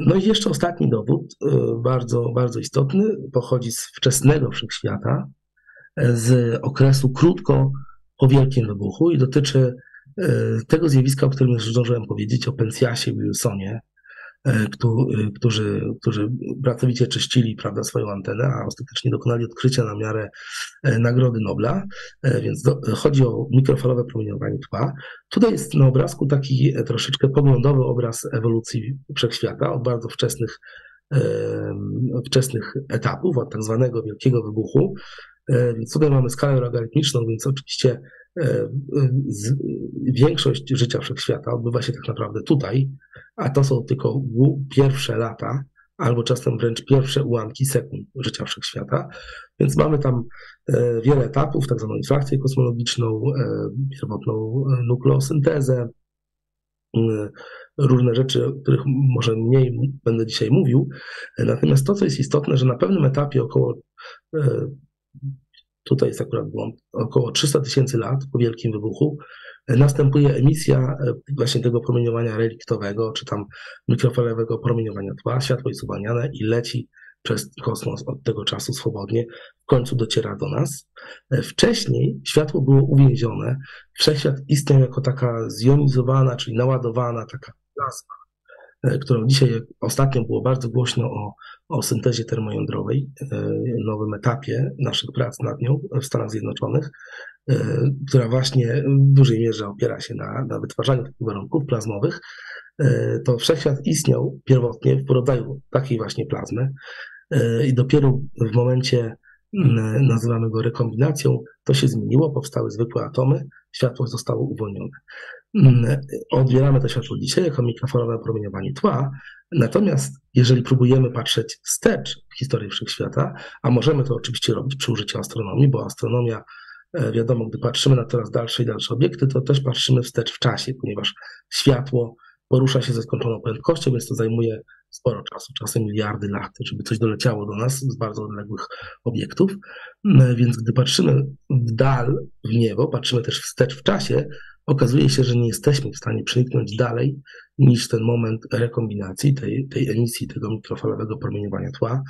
No i jeszcze ostatni dowód, bardzo, bardzo istotny, pochodzi z wczesnego wszechświata, z okresu krótko po Wielkim Wybuchu i dotyczy tego zjawiska, o którym już zdążyłem powiedzieć, o Pensjasie Wilsonie, E, którzy, którzy pracowicie czyścili prawda, swoją antenę, a ostatecznie dokonali odkrycia na miarę e, Nagrody Nobla, e, więc do, chodzi o mikrofalowe promieniowanie tła. Tutaj jest na obrazku taki troszeczkę poglądowy obraz ewolucji wszechświata od bardzo wczesnych, wczesnych etapów, od tak zwanego Wielkiego Wybuchu. Więc tutaj mamy skalę logarytmiczną, więc oczywiście większość życia wszechświata odbywa się tak naprawdę tutaj, a to są tylko pierwsze lata, albo czasem wręcz pierwsze ułamki sekund życia wszechświata. Więc mamy tam e, wiele etapów, tak zwaną infrakcję kosmologiczną, e, pierwotną e, nukleosyntezę, różne rzeczy, o których może mniej będę dzisiaj mówił. Natomiast to, co jest istotne, że na pewnym etapie około tutaj jest akurat błąd, około 300 tysięcy lat po Wielkim Wybuchu, następuje emisja e, właśnie tego promieniowania reliktowego, czy tam mikrofalowego promieniowania tła, światło jest uwalniane i leci przez kosmos od tego czasu swobodnie, w końcu dociera do nas. E, wcześniej światło było uwięzione, wszechświat istniał jako taka zjonizowana, czyli naładowana, taka plasma, którą dzisiaj ostatnio było bardzo głośno o o syntezie termojądrowej, e, nowym etapie naszych prac nad nią w Stanach Zjednoczonych, e, która właśnie w dużej mierze opiera się na, na wytwarzaniu takich warunków plazmowych, e, to wszechświat istniał pierwotnie w rodzaju takiej właśnie plazmy i dopiero w momencie, nazywamy go rekombinacją, to się zmieniło, powstały zwykłe atomy, światło zostało uwolnione. Odbieramy to światło dzisiaj jako mikrofalowe promieniowanie tła, Natomiast jeżeli próbujemy patrzeć wstecz w historii wszechświata, a możemy to oczywiście robić przy użyciu astronomii, bo astronomia, e, wiadomo, gdy patrzymy na coraz dalsze i dalsze obiekty, to też patrzymy wstecz w czasie, ponieważ światło porusza się ze skończoną prędkością, więc to zajmuje sporo czasu, czasem miliardy lat, żeby coś doleciało do nas z bardzo odległych obiektów. E, więc gdy patrzymy w dal, w niebo, patrzymy też wstecz w czasie, okazuje się, że nie jesteśmy w stanie przeniknąć dalej niż ten moment rekombinacji, tej, tej emisji tego mikrofalowego promieniowania tła.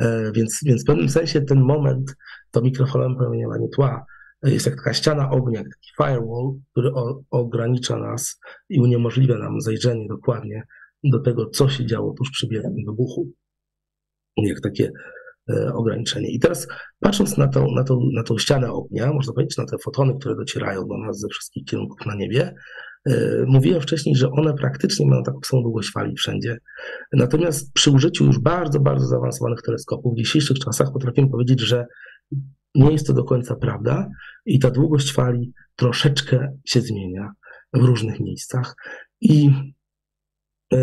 E, więc, więc w pewnym sensie ten moment, to mikrofalowe promieniowanie tła jest jak taka ściana ognia, taki firewall, który o, ogranicza nas i uniemożliwia nam zajrzenie dokładnie do tego, co się działo tuż przy wielkim wybuchu. Jak takie E, ograniczenie. I teraz patrząc na tą, na, tą, na tą ścianę ognia, można powiedzieć, na te fotony, które docierają do nas ze wszystkich kierunków na niebie, e, mówiłem wcześniej, że one praktycznie mają taką samą długość fali wszędzie. Natomiast przy użyciu już bardzo, bardzo zaawansowanych teleskopów w dzisiejszych czasach potrafimy powiedzieć, że nie jest to do końca prawda i ta długość fali troszeczkę się zmienia w różnych miejscach. I e,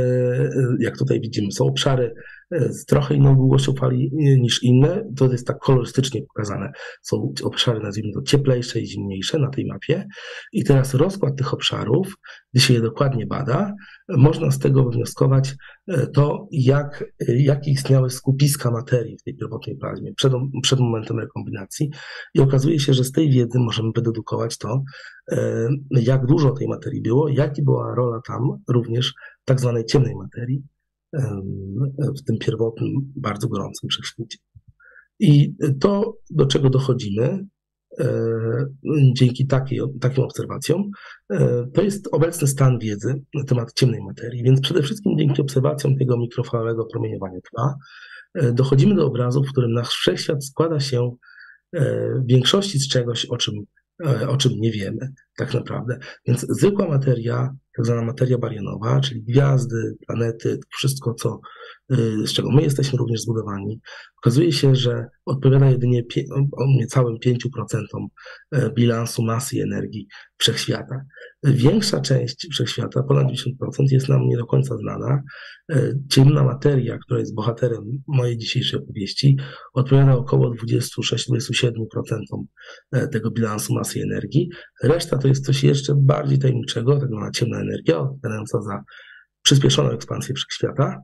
jak tutaj widzimy, są obszary z trochę inną długością fali niż inne. To jest tak kolorystycznie pokazane. Są obszary, nazwijmy to cieplejsze i zimniejsze na tej mapie. I teraz rozkład tych obszarów, gdy się je dokładnie bada, można z tego wywnioskować e, to, jak, e, jakie istniały skupiska materii w tej pierwotnej plazmie przed, przed momentem rekombinacji. I okazuje się, że z tej wiedzy możemy wydedukować to, jak dużo tej materii było, jaka była rola tam również tak zwanej ciemnej materii w tym pierwotnym, bardzo gorącym wszechświecie. I to, do czego dochodzimy e, dzięki takiej, takim obserwacjom, e, to jest obecny stan wiedzy na temat ciemnej materii. Więc przede wszystkim dzięki obserwacjom tego mikrofalowego promieniowania tła e, dochodzimy do obrazu, w którym nasz wszechświat składa się w większości z czegoś, o czym E, o czym nie wiemy tak naprawdę. Więc zwykła materia, tak zwana materia barionowa, czyli gwiazdy, planety, wszystko, co, z czego my jesteśmy również zbudowani, okazuje się, że odpowiada jedynie niecałym 5% bilansu masy i energii wszechświata. Większa część wszechświata, ponad 90%, jest nam nie do końca znana. Ciemna materia, która jest bohaterem mojej dzisiejszej opowieści, odpowiada około 26-27% tego bilansu masy i energii. Reszta to jest coś jeszcze bardziej tajemniczego, tak zwana ciemna energia, odpowiadająca za przyspieszoną ekspansję wszechświata,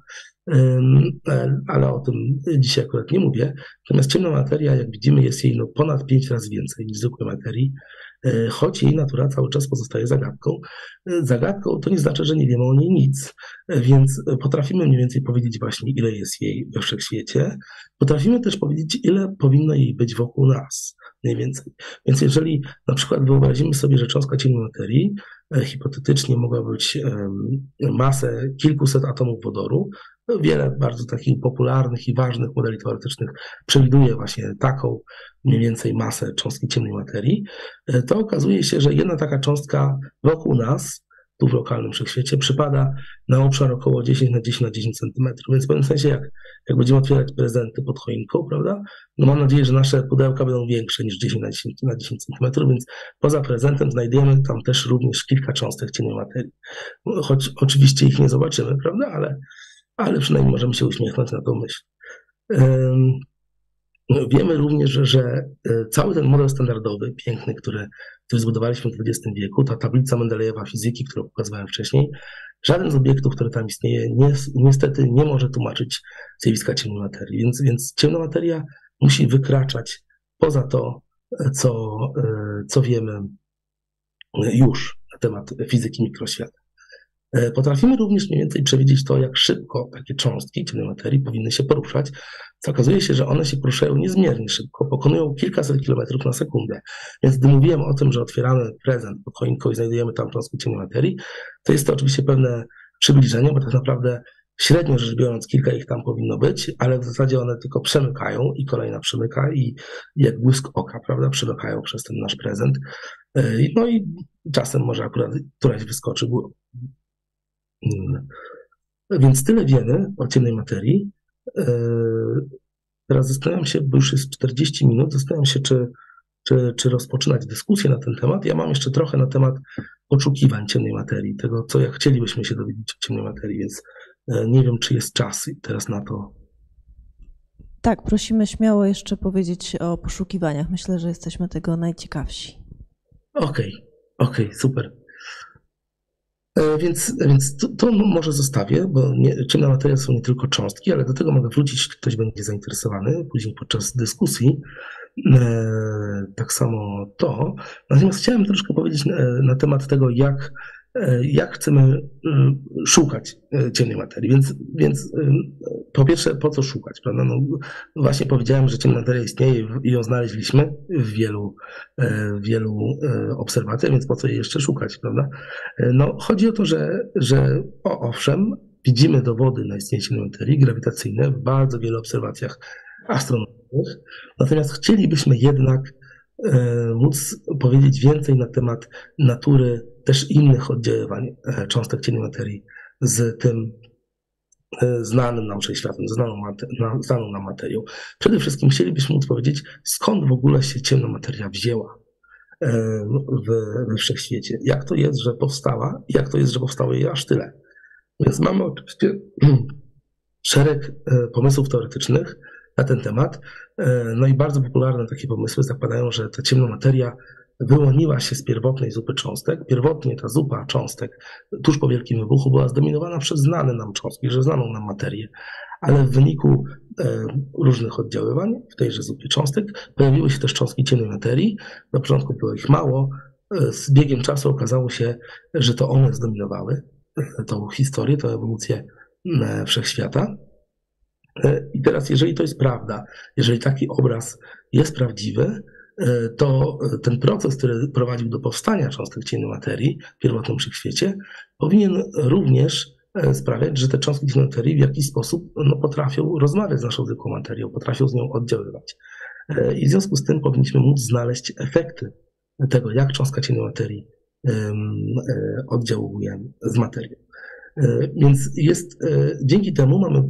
ale o tym dzisiaj akurat nie mówię. Natomiast ciemna materia, jak widzimy, jest jej no ponad 5 razy więcej niż zwykłej materii, e, choć jej natura cały czas pozostaje zagadką. E, zagadką to nie znaczy, że nie wiemy o niej nic, e, więc potrafimy mniej więcej powiedzieć właśnie, ile jest jej we wszechświecie. Potrafimy też powiedzieć, ile powinno jej być wokół nas, mniej więcej. Więc jeżeli na przykład wyobrazimy sobie, że cząstka ciemnej materii hipotetycznie mogła być masę kilkuset atomów wodoru, wiele bardzo takich popularnych i ważnych modeli teoretycznych przewiduje właśnie taką mniej więcej masę cząstki ciemnej materii, e, to okazuje się, że jedna taka cząstka wokół nas, w lokalnym wszechświecie, przypada na obszar około 10 na 10 na 10 cm. Więc w pewnym sensie, jak, jak będziemy otwierać prezenty pod choinką, prawda? No mam nadzieję, że nasze pudełka będą większe niż 10 na 10 na 10 cm, więc poza prezentem znajdujemy tam też również kilka cząstek ciemnej materii. Choć oczywiście ich nie zobaczymy, prawda? Ale, ale przynajmniej możemy się uśmiechnąć na tą myśl. Wiemy również, że, że e, cały ten model standardowy, piękny, który, który zbudowaliśmy w XX wieku, ta tablica Mendelejewa fizyki, którą pokazywałem wcześniej, żaden z obiektów, który tam istnieje, nie, niestety nie może tłumaczyć zjawiska ciemnej materii. Więc, więc ciemna materia musi wykraczać poza to, co, e, co wiemy już na temat fizyki mikroświata. E, potrafimy również mniej więcej przewidzieć to, jak szybko takie cząstki ciemnej materii powinny się poruszać, co okazuje się, że one się poruszają niezmiernie szybko, pokonują kilkaset kilometrów na sekundę. Więc gdy mówiłem o tym, że otwieramy prezent pod choinką i znajdujemy tam cząstki ciemnej materii, to jest to oczywiście pewne przybliżenie, bo tak naprawdę średnio rzecz biorąc kilka ich tam powinno być, ale w zasadzie one tylko przemykają i kolejna przemyka i jak błysk oka, prawda, przemykają przez ten nasz prezent. E, no i czasem może akurat któraś wyskoczy więc tyle wiemy o ciemnej materii. E, teraz zastanawiam się, bo już jest 40 minut, zastanawiam się, czy, czy, czy rozpoczynać dyskusję na ten temat. Ja mam jeszcze trochę na temat oczekiwań ciemnej materii, tego, co jak chcielibyśmy się dowiedzieć o ciemnej materii, więc e, nie wiem, czy jest czas teraz na to. Tak, prosimy śmiało jeszcze powiedzieć o poszukiwaniach. Myślę, że jesteśmy tego najciekawsi. Okej, okay, okej, okay, super. E, więc, więc to, to, może zostawię, bo nie, materia są nie tylko cząstki, ale do tego mogę wrócić, ktoś będzie zainteresowany później podczas dyskusji. E, tak samo to. Natomiast chciałem troszkę powiedzieć na, na temat tego, jak E, jak chcemy e, szukać e, ciemnej materii. Więc, więc po pierwsze, po co szukać? Prawda? No, właśnie powiedziałem, że ciemna materia istnieje i ją znaleźliśmy w wielu, wielu obserwacjach, więc po co jej jeszcze szukać? Prawda? No, chodzi o to, że, że o, owszem, widzimy dowody na istnienie ciemnej materii grawitacyjne w bardzo wielu obserwacjach astronomicznych, natomiast chcielibyśmy jednak móc powiedzieć więcej na temat natury też innych oddziaływań e, cząstek ciennej materii z tym e, znanym nam wszechświatem, znaną, znaną nam materią. Przede wszystkim chcielibyśmy móc powiedzieć, skąd w ogóle się ciemna materia wzięła e, w, we wszechświecie. Jak to jest, że powstała, jak to jest, że powstało jej aż tyle. Więc mamy oczywiście szereg pomysłów teoretycznych na ten temat. No i bardzo popularne takie pomysły zakładają, że ta ciemna materia wyłoniła się z pierwotnej zupy cząstek. Pierwotnie ta zupa cząstek tuż po wielkim wybuchu była zdominowana przez znane nam cząstki, że znaną nam materię, ale w wyniku e, różnych oddziaływań w tejże zupie cząstek pojawiły się też cząstki ciemnej materii. Na początku było ich mało. E, z biegiem czasu okazało się, że to one zdominowały e, tą historię, tę ewolucję wszechświata. I teraz, jeżeli to jest prawda, jeżeli taki obraz jest prawdziwy, E, to ten proces, który prowadził do powstania cząstek ciemnej materii w pierwotnym wszechświecie, powinien również e, sprawiać, że te cząstki ciemnej materii w jakiś sposób no, potrafią rozmawiać z naszą zwykłą materią, potrafią z nią oddziaływać. E, I w związku z tym powinniśmy móc znaleźć efekty tego, jak cząstka ciemnej materii oddziałuje z materią. Więc jest, dzięki temu mamy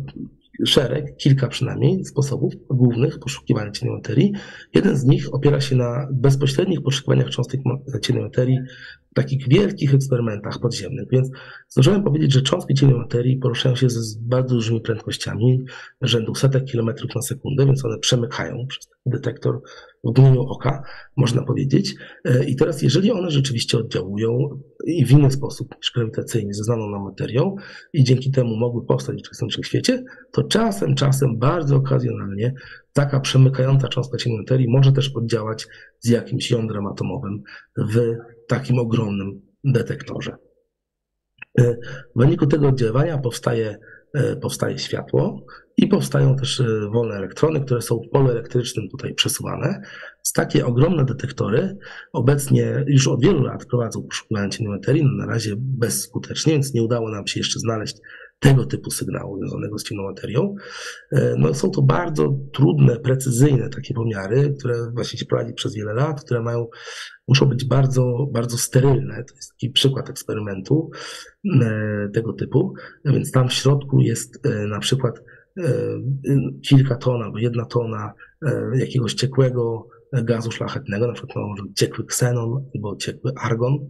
szereg, kilka przynajmniej sposobów głównych poszukiwania ciennej materii. Jeden z nich opiera się na bezpośrednich poszukiwaniach cząstek ciennej materii w takich wielkich eksperymentach podziemnych. Więc zdążyłem powiedzieć, że cząstki ciennej materii poruszają się z bardzo dużymi prędkościami, rzędu setek kilometrów na sekundę, więc one przemykają przez detektor mgnieniu oka, można powiedzieć. E, I teraz, jeżeli one rzeczywiście oddziałują i w inny sposób niż grawitacyjnie ze znaną nam materią i dzięki temu mogły powstać w kosmicznym świecie, to czasem, czasem, bardzo okazjonalnie taka przemykająca cząstka ciennej materii może też oddziałać z jakimś jądrem atomowym w takim ogromnym detektorze. E, w wyniku tego oddziaływania powstaje, powstaje światło i powstają też e, wolne elektrony, które są w polu elektrycznym tutaj przesuwane. Takie ogromne detektory obecnie już od wielu lat prowadzą poszukiwania ciennej materii, no na razie bezskutecznie, więc nie udało nam się jeszcze znaleźć tego typu sygnału związanego z ciemną materią. E, no, są to bardzo trudne, precyzyjne takie pomiary, które właśnie się prowadzi przez wiele lat, które mają, muszą być bardzo, bardzo sterylne. To jest taki przykład eksperymentu e, tego typu. Więc tam w środku jest e, na przykład kilka ton albo jedna tona jakiegoś ciekłego gazu szlachetnego, na przykład może ciekły ksenon albo ciekły argon.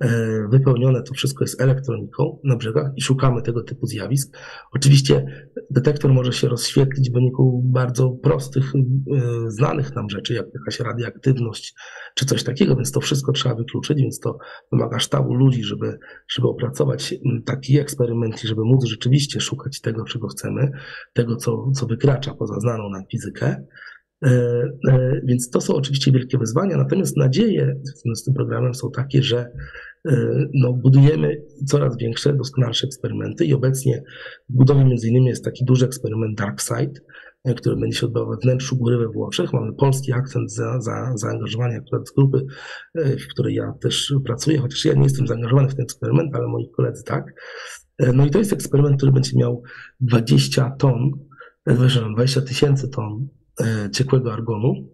E, wypełnione to wszystko jest elektroniką na brzegach i szukamy tego typu zjawisk. Oczywiście detektor może się rozświetlić w wyniku bardzo prostych, e, znanych nam rzeczy, jak jakaś radioaktywność czy coś takiego, więc to wszystko trzeba wykluczyć, więc to wymaga sztabu ludzi, żeby, żeby opracować taki eksperyment i żeby móc rzeczywiście szukać tego, czego chcemy, tego, co, co wykracza poza znaną nam fizykę. E, więc to są oczywiście wielkie wyzwania, natomiast nadzieje z tym programem są takie, że no, budujemy coraz większe, doskonalsze eksperymenty i obecnie w budowie między innymi jest taki duży eksperyment DarkSide, e, który będzie się odbywał we wnętrzu góry we Włoszech. Mamy polski akcent za, za zaangażowanie akurat z grupy, e, w której ja też pracuję, chociaż ja nie jestem zaangażowany w ten eksperyment, ale moi koledzy tak. No i to jest eksperyment, który będzie miał 20 ton, 20 tysięcy ton ciekłego argonu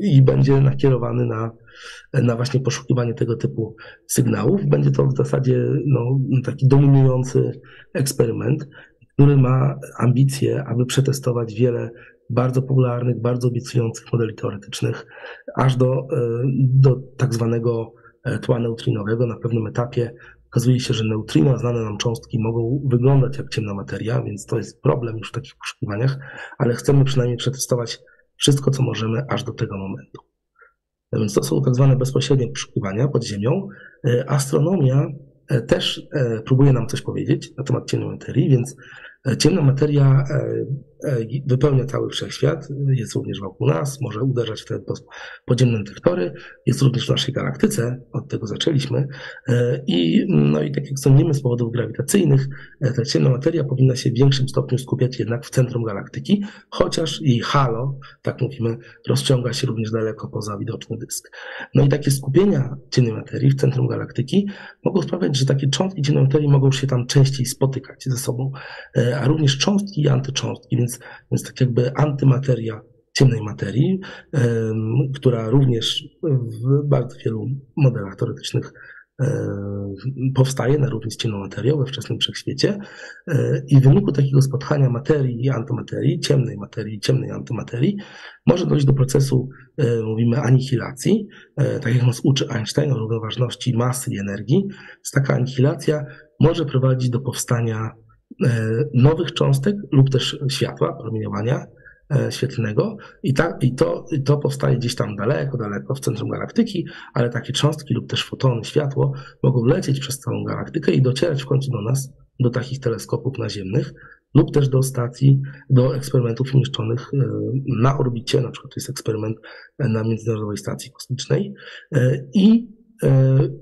i będzie nakierowany na na właśnie poszukiwanie tego typu sygnałów. Będzie to w zasadzie no, taki dominujący eksperyment, który ma ambicje, aby przetestować wiele bardzo popularnych, bardzo obiecujących modeli teoretycznych, aż do, e, do tak zwanego e, tła neutrinowego. Na pewnym etapie okazuje się, że neutrino, znane nam cząstki, mogą wyglądać jak ciemna materia, więc to jest problem już w takich poszukiwaniach, ale chcemy przynajmniej przetestować wszystko, co możemy aż do tego momentu. Więc to są tak zwane bezpośrednie poszukiwania pod ziemią. E, astronomia e, też e, próbuje nam coś powiedzieć na temat ciemnej materii, więc ciemna materia wypełnia cały wszechświat, jest również wokół nas, może uderzać w te podziemne detektory, jest również w naszej galaktyce, od tego zaczęliśmy. E, I, no i tak jak sądzimy z powodów grawitacyjnych, e, ta ciemna materia powinna się w większym stopniu skupiać jednak w centrum galaktyki, chociaż jej halo, tak mówimy, rozciąga się również daleko poza widoczny dysk. No i takie skupienia ciemnej materii w centrum galaktyki mogą sprawiać, że takie cząstki ciemnej materii mogą się tam częściej spotykać ze sobą, a również cząstki i antycząstki, więc więc, więc tak jakby antymateria ciemnej materii, która również w bardzo wielu modelach teoretycznych powstaje na równi z ciemną materią we wczesnym wszechświecie e, i w wyniku takiego spotkania materii i antymaterii, ciemnej materii i ciemnej antymaterii, może dojść do procesu, e, mówimy, anihilacji, e, tak jak nas uczy Einstein o równoważności masy i energii. Taka anihilacja może prowadzić do powstania nowych cząstek lub też światła, promieniowania e, świetlnego. I, ta, i, to, to powstaje gdzieś tam daleko, daleko w centrum galaktyki, ale takie cząstki lub też fotony, światło mogą lecieć przez całą galaktykę i docierać w końcu do nas, do takich teleskopów naziemnych lub też do stacji, do eksperymentów umieszczonych e, na orbicie, na przykład to jest eksperyment na Międzynarodowej Stacji Kosmicznej. I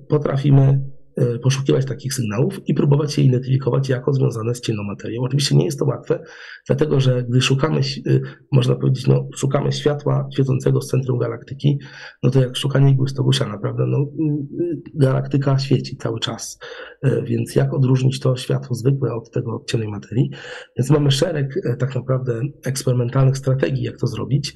potrafimy E, poszukiwać takich sygnałów i próbować je identyfikować jako związane z ciemną materią. Oczywiście nie jest to łatwe, dlatego że gdy szukamy, e, można powiedzieć, no, szukamy światła świecącego z centrum galaktyki, no to jak szukanie igły stogusia, naprawdę, no, galaktyka świeci cały czas. E, więc jak odróżnić to światło zwykłe od tego od ciemnej materii? Więc mamy szereg tak naprawdę eksperymentalnych strategii, jak to zrobić.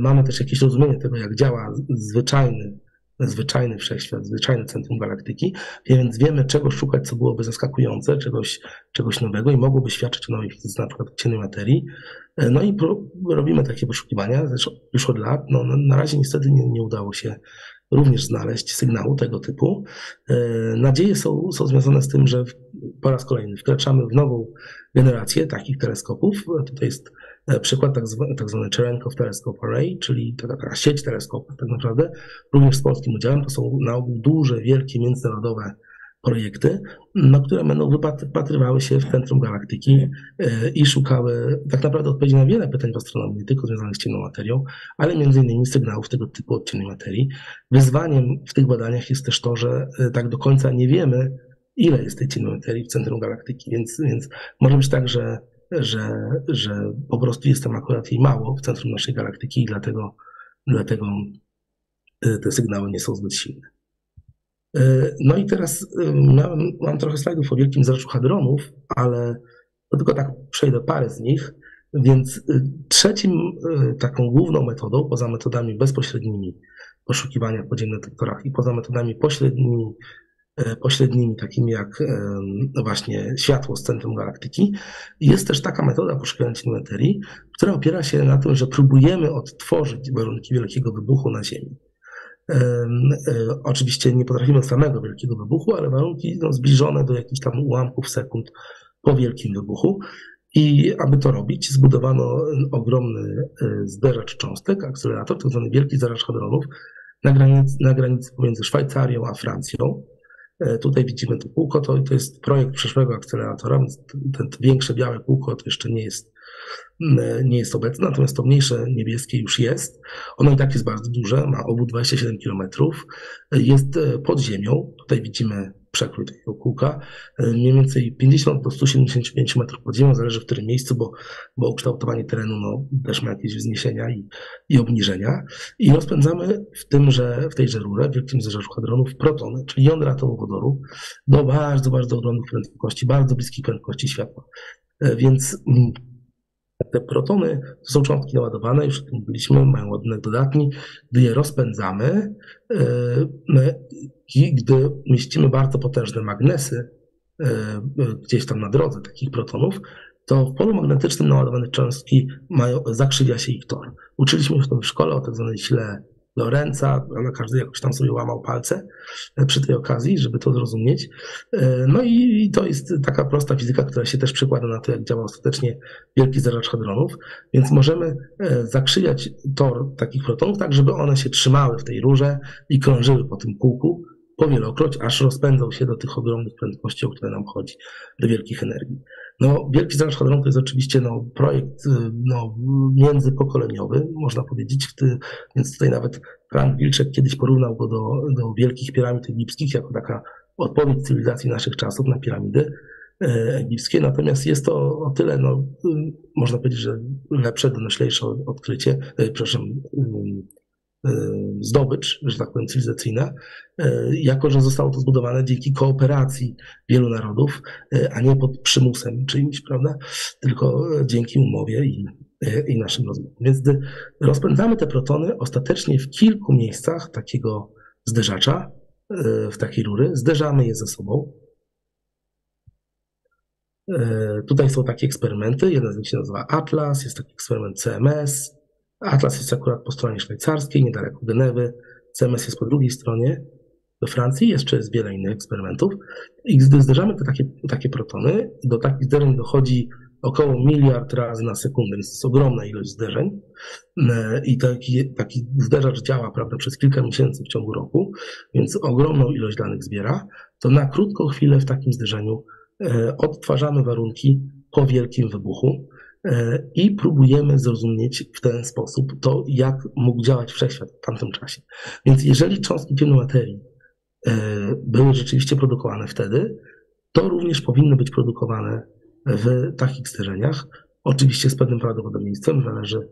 Mamy też jakieś rozumienie tego, jak działa zwyczajny zwyczajny wszechświat, zwyczajne centrum galaktyki, więc wiemy, czego szukać, co byłoby zaskakujące, czegoś, czegoś nowego i mogłoby świadczyć o nowej fizyce, na przykład ciennej materii. No i robimy takie poszukiwania już od lat. No, na razie niestety nie, nie udało się również znaleźć sygnału tego typu. Nadzieje są, są związane z tym, że po raz kolejny wkraczamy w nową generację takich teleskopów. Tutaj jest E, przykład tak tak zwany Cherenkov Telescope Array, czyli taka, taka sieć teleskopów tak naprawdę, również z polskim udziałem. To są na ogół duże, wielkie, międzynarodowe projekty, no, które będą wypatrywały się w centrum galaktyki e, i szukały tak naprawdę odpowiedzi na wiele pytań w astronomii, nie tylko związanych z ciemną materią, ale między innymi sygnałów tego typu od ciemnej materii. Wyzwaniem w tych badaniach jest też to, że e, tak do końca nie wiemy, ile jest tej ciemnej materii w centrum galaktyki, więc, więc może być tak, że że, że po prostu jest tam akurat jej mało w centrum naszej galaktyki i dlatego, dlatego y, te sygnały nie są zbyt silne. Y, no i teraz y, miałem, mam trochę slajdów o wielkim zarzucie hadronów, ale to tylko tak przejdę parę z nich. Więc trzecim taką główną metodą, poza metodami bezpośrednimi poszukiwania podziemnych detektorach i poza metodami pośrednimi pośrednimi, takimi jak no właśnie światło z centrum galaktyki. Jest też taka metoda poszukiwania materii, która opiera się na tym, że próbujemy odtworzyć warunki wielkiego wybuchu na Ziemi. E, oczywiście nie potrafimy samego wielkiego wybuchu, ale warunki no, zbliżone do jakichś tam ułamków sekund po wielkim wybuchu. I aby to robić, zbudowano ogromny e, zderzacz cząstek, akcelerator, tzw. Tak wielki zderzacz hadronów, na granicy, na granicy pomiędzy Szwajcarią a Francją. E, tutaj widzimy to kółko, to, to jest projekt przyszłego akceleratora, więc to większe białe kółko to jeszcze nie jest, e, nie jest obecne, natomiast to mniejsze niebieskie już jest. Ono i tak jest bardzo duże, ma obu 27 km, e, jest pod ziemią. Tutaj widzimy przekrój takiego kółka, e, mniej więcej 50 do 175 metrów pod ziemią, zależy w którym miejscu, bo, bo ukształtowanie terenu no, też ma jakieś wzniesienia i, i obniżenia. I rozpędzamy w tymże, w tejże rurze, w wielkim zderzaczu hadronów, protony, czyli jądra atomu wodoru, do bardzo, bardzo ogromnych prędkości, bardzo bliskich prędkości światła. E, więc mm, te protony to są cząstki naładowane, już o tym mówiliśmy, mają ładunek dodatni. Gdy je rozpędzamy e, i gdy mieścimy bardzo potężne magnesy e, gdzieś tam na drodze takich protonów, to w polu magnetycznym naładowane cząstki mają, zakrzywia się ich tor. Uczyliśmy w tym w szkole o tak zwanej sile Lorenza, ale każdy jakoś tam sobie łamał palce e, przy tej okazji, żeby to zrozumieć. E, no i to jest taka prosta fizyka, która się też przykłada na to, jak działa ostatecznie wielki zderzacz hadronów, więc możemy e, zakrzywiać tor takich protonów tak, żeby one się trzymały w tej rurze i krążyły po tym kółku powielokroć, aż rozpędzą się do tych ogromnych prędkości, o które nam chodzi, do wielkich energii. No, Wielki Zależ Hadron to jest oczywiście no, projekt y, no, międzypokoleniowy, można powiedzieć, więc tutaj nawet Frank Wilczek kiedyś porównał go do, do wielkich piramid egipskich jako taka odpowiedź cywilizacji naszych czasów na piramidy e, egipskie, natomiast jest to o tyle, no, y, można powiedzieć, że lepsze, donoślejsze odkrycie, e, przepraszam, zdobycz, że tak powiem, cywilizacyjna, y, jako że zostało to zbudowane dzięki kooperacji wielu narodów, y, a nie pod przymusem czyimś, prawda, tylko dzięki umowie i, i naszym rozmowom. Więc gdy rozpędzamy te protony, ostatecznie w kilku miejscach takiego zderzacza, w takiej rury, zderzamy je ze sobą. Tutaj są takie eksperymenty. Jeden z nich się nazywa Atlas, jest taki eksperyment CMS, Atlas jest akurat po stronie szwajcarskiej, niedaleko Genewy. CMS jest po drugiej stronie, we Francji. Jeszcze jest wiele innych eksperymentów. I gdy zderzamy te takie, takie protony, do takich zderzeń dochodzi około miliard razy na sekundę, więc to jest ogromna ilość zderzeń. E, I taki, taki zderzacz działa prawda, przez kilka miesięcy w ciągu roku, więc ogromną ilość danych zbiera. To na krótką chwilę w takim zderzeniu e, odtwarzamy warunki po wielkim wybuchu. E, i próbujemy zrozumieć w ten sposób to, jak mógł działać wszechświat w tamtym czasie. Więc jeżeli cząstki ciemnej materii e, były rzeczywiście produkowane wtedy, to również powinny być produkowane w takich zderzeniach. Oczywiście z pewnym prawdopodobieństwem, zależy,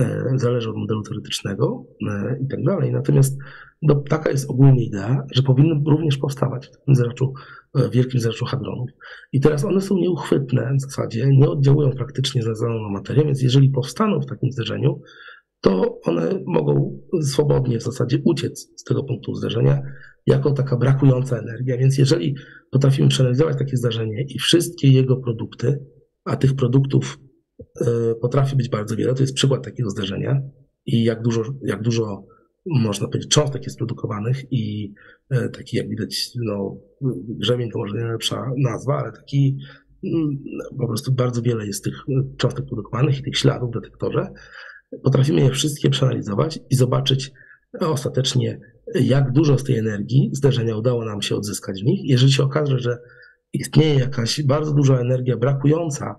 e, zależy od modelu teoretycznego i tak dalej. Natomiast no, taka jest ogólnie idea, że powinny również powstawać w takim zraczu, w wielkim zraczu hadronów. I teraz one są nieuchwytne w zasadzie, nie oddziałują praktycznie na zalaną materię, więc jeżeli powstaną w takim zderzeniu, to one mogą swobodnie w zasadzie uciec z tego punktu zderzenia jako taka brakująca energia. Więc jeżeli potrafimy przeanalizować takie zdarzenie i wszystkie jego produkty, a tych produktów e, potrafi być bardzo wiele, to jest przykład takiego zdarzenia i jak dużo, jak dużo można powiedzieć, cząstek jest produkowanych i e, taki, jak widać, no, grzemień to może nie najlepsza nazwa, ale taki mm, po prostu bardzo wiele jest tych cząstek produkowanych i tych śladów w detektorze. Potrafimy je wszystkie przeanalizować i zobaczyć ostatecznie, jak dużo z tej energii zderzenia udało nam się odzyskać w nich. Jeżeli się okaże, że istnieje jakaś bardzo duża energia brakująca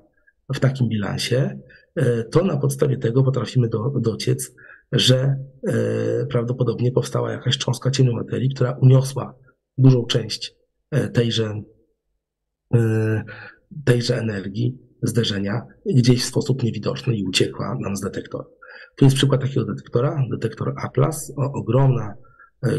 w takim bilansie, e, to na podstawie tego potrafimy do, dociec, że e, prawdopodobnie powstała jakaś cząstka ciemnej materii, która uniosła dużą część e, tejże, tejże energii zderzenia gdzieś w sposób niewidoczny i uciekła nam z detektora. Tu jest przykład takiego detektora, detektor Atlas, ogromna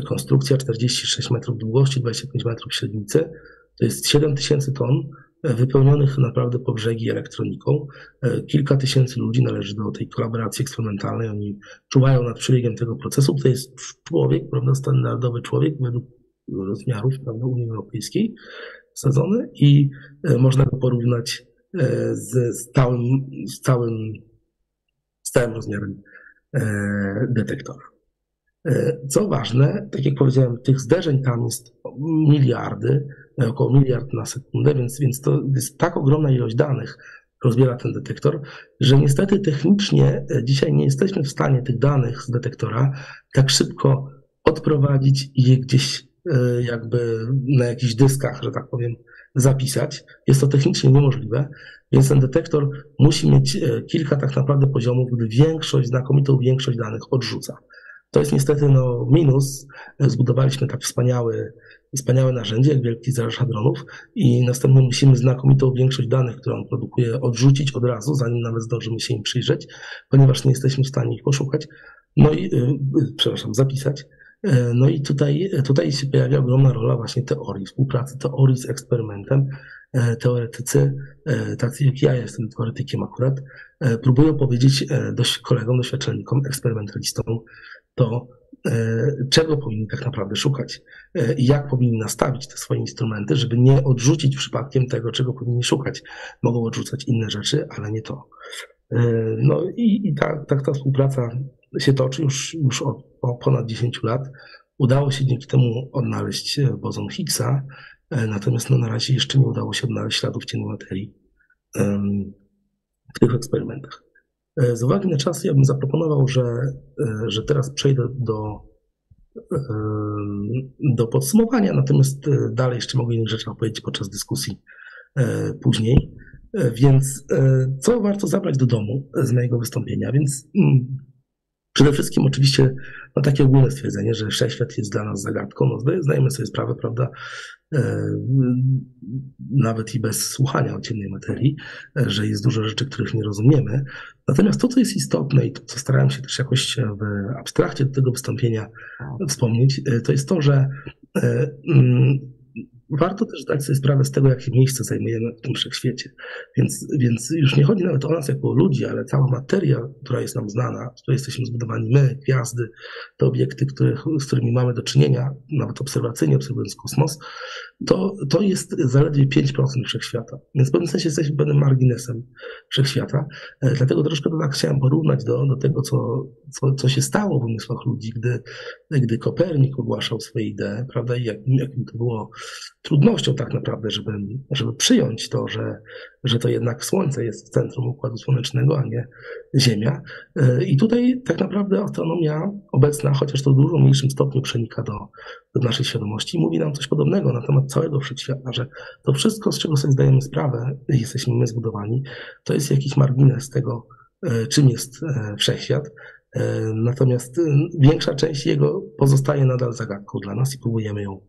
konstrukcja, 46 metrów długości, 25 metrów średnicy, to jest 7 tysięcy ton e, wypełnionych naprawdę po brzegi elektroniką. E, kilka tysięcy ludzi należy do tej kolaboracji eksperymentalnej. Oni czuwają nad przebiegiem tego procesu. To jest człowiek, prawda, standardowy człowiek według rozmiarów prawda, Unii Europejskiej sadzony i e, można go porównać z, stałym, z całym, z całym rozmiarem detektora. Co ważne, tak jak powiedziałem, tych zderzeń tam jest miliardy, około miliard na sekundę, więc, więc to jest tak ogromna ilość danych, rozbiera ten detektor, że niestety technicznie e, dzisiaj nie jesteśmy w stanie tych danych z detektora tak szybko odprowadzić i je gdzieś e, jakby na jakichś dyskach, że tak powiem, zapisać. Jest to technicznie niemożliwe, więc ten detektor musi mieć e, kilka tak naprawdę poziomów, gdy większość, znakomitą większość danych odrzuca. To jest niestety no, minus. Zbudowaliśmy tak wspaniały wspaniałe narzędzie, jak wielki zależ hadronów i następnie musimy znakomitą większość danych, które on produkuje, odrzucić od razu, zanim nawet zdążymy się im przyjrzeć, ponieważ nie jesteśmy w stanie ich poszukać, no i, yy, przepraszam, zapisać. Yy, no i tutaj, tutaj się pojawia ogromna rola właśnie teorii, współpracy teorii z eksperymentem. Yy, teoretycy, tacy jak ja jestem teoretykiem akurat, próbują powiedzieć dość kolegom, doświadczalnikom, eksperymentalistom to, E, czego powinni tak naprawdę szukać e, i jak powinni nastawić te swoje instrumenty, żeby nie odrzucić przypadkiem tego, czego powinni szukać. Mogą odrzucać inne rzeczy, ale nie to. E, no i, i tak, tak ta współpraca się toczy już, już od, ponad 10 lat. Udało się dzięki temu odnaleźć bozon Higgsa, natomiast no, na razie jeszcze nie udało się odnaleźć śladów ciennej materii w tych eksperymentach. E, z uwagi na czas ja bym zaproponował, że, e, że teraz przejdę do, e, do podsumowania, natomiast dalej jeszcze mogę innych rzeczy opowiedzieć podczas dyskusji później. Więc co warto zabrać do domu z mojego wystąpienia? Więc mm, Przede wszystkim oczywiście no, takie ogólne stwierdzenie, że wszechświat jest dla nas zagadką. No, zdajemy sobie sprawę, prawda, e, nawet i bez słuchania o ciemnej materii, e, że jest dużo rzeczy, których nie rozumiemy. Natomiast to, co jest istotne i to, co starałem się też jakoś w abstrakcie do tego wystąpienia wspomnieć, e, to jest to, że mm, warto też zdać sobie sprawę z tego, jakie miejsce zajmujemy w tym wszechświecie. Więc, więc już nie chodzi nawet o nas jako ludzi, ale cała materia, która jest nam znana, z której jesteśmy zbudowani my, gwiazdy, te obiekty, których, z którymi mamy do czynienia, nawet obserwacyjnie obserwując kosmos, to, to jest zaledwie 5% wszechświata. Więc w pewnym sensie jesteśmy pewnym marginesem wszechświata. E, dlatego troszkę to tak chciałem porównać do, do tego, co, co, co się stało w umysłach ludzi, gdy, gdy Kopernik ogłaszał swoje idee, prawda, i jakim, to było trudnością tak naprawdę, żeby, żeby przyjąć to, że, że to jednak Słońce jest w centrum Układu Słonecznego, a nie Ziemia. E, I tutaj tak naprawdę astronomia obecna, chociaż to w dużo mniejszym stopniu przenika do, do naszej świadomości, mówi nam coś podobnego na temat całego wszechświata, że to wszystko, z czego sobie zdajemy sprawę, jesteśmy my zbudowani, to jest jakiś margines tego, e, czym jest e, wszechświat. Natomiast większa część jego pozostaje nadal zagadką dla nas i próbujemy ją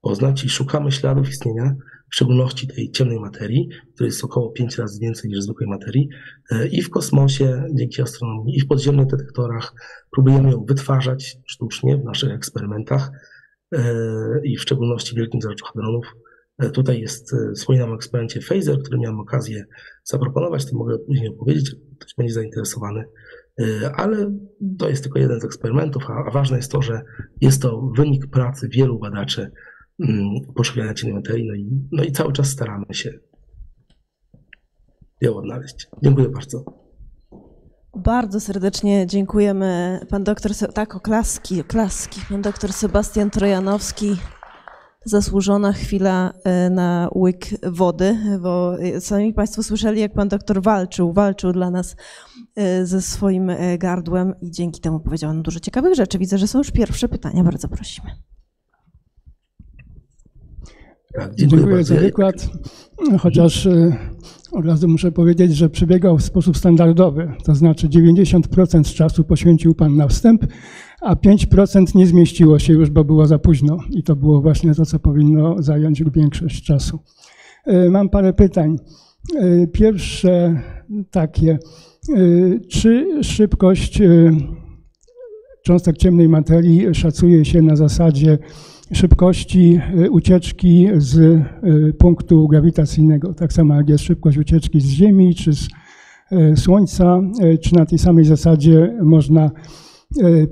poznać i szukamy śladów istnienia, w szczególności tej ciemnej materii, której jest około 5 razy więcej niż zwykłej materii, e, i w kosmosie, dzięki astronomii, i w podziemnych detektorach próbujemy ją wytwarzać sztucznie w naszych eksperymentach e, i w szczególności Wielkim Zarzucie Hadronów. E, tutaj jest, wspominam o eksperymencie Phaser, który miałem okazję zaproponować, to mogę później opowiedzieć, ktoś będzie zainteresowany. Ale to jest tylko jeden z eksperymentów, a ważne jest to, że jest to wynik pracy wielu badaczy mm, materii, no i, no i cały czas staramy się ją odnaleźć. Dziękuję bardzo. Bardzo serdecznie dziękujemy pan doktor, tak, oklaski, oklaski, pan doktor Sebastian Trojanowski. Zasłużona chwila e, na łyk wody, bo e, sami Państwo słyszeli, jak pan doktor walczył, walczył dla nas e, ze swoim gardłem i dzięki temu powiedział nam dużo ciekawych rzeczy. Widzę, że są już pierwsze pytania, bardzo prosimy. Tak, Dziękuję za Ja- wykład. Chociaż y, od razu muszę powiedzieć, że przebiegał w sposób standardowy. To znaczy 90% czasu poświęcił Pan na wstęp, a 5% nie zmieściło się już, bo było za późno. I to było właśnie to, co powinno zająć większość czasu. Y, Mam parę pytań. Y, Pierwsze takie. Czy szybkość cząstek ciemnej materii szacuje się na zasadzie szybkości y, ucieczki z y, punktu grawitacyjnego, tak samo jak jest szybkość ucieczki z Ziemi czy z y, Słońca, czy na tej samej zasadzie można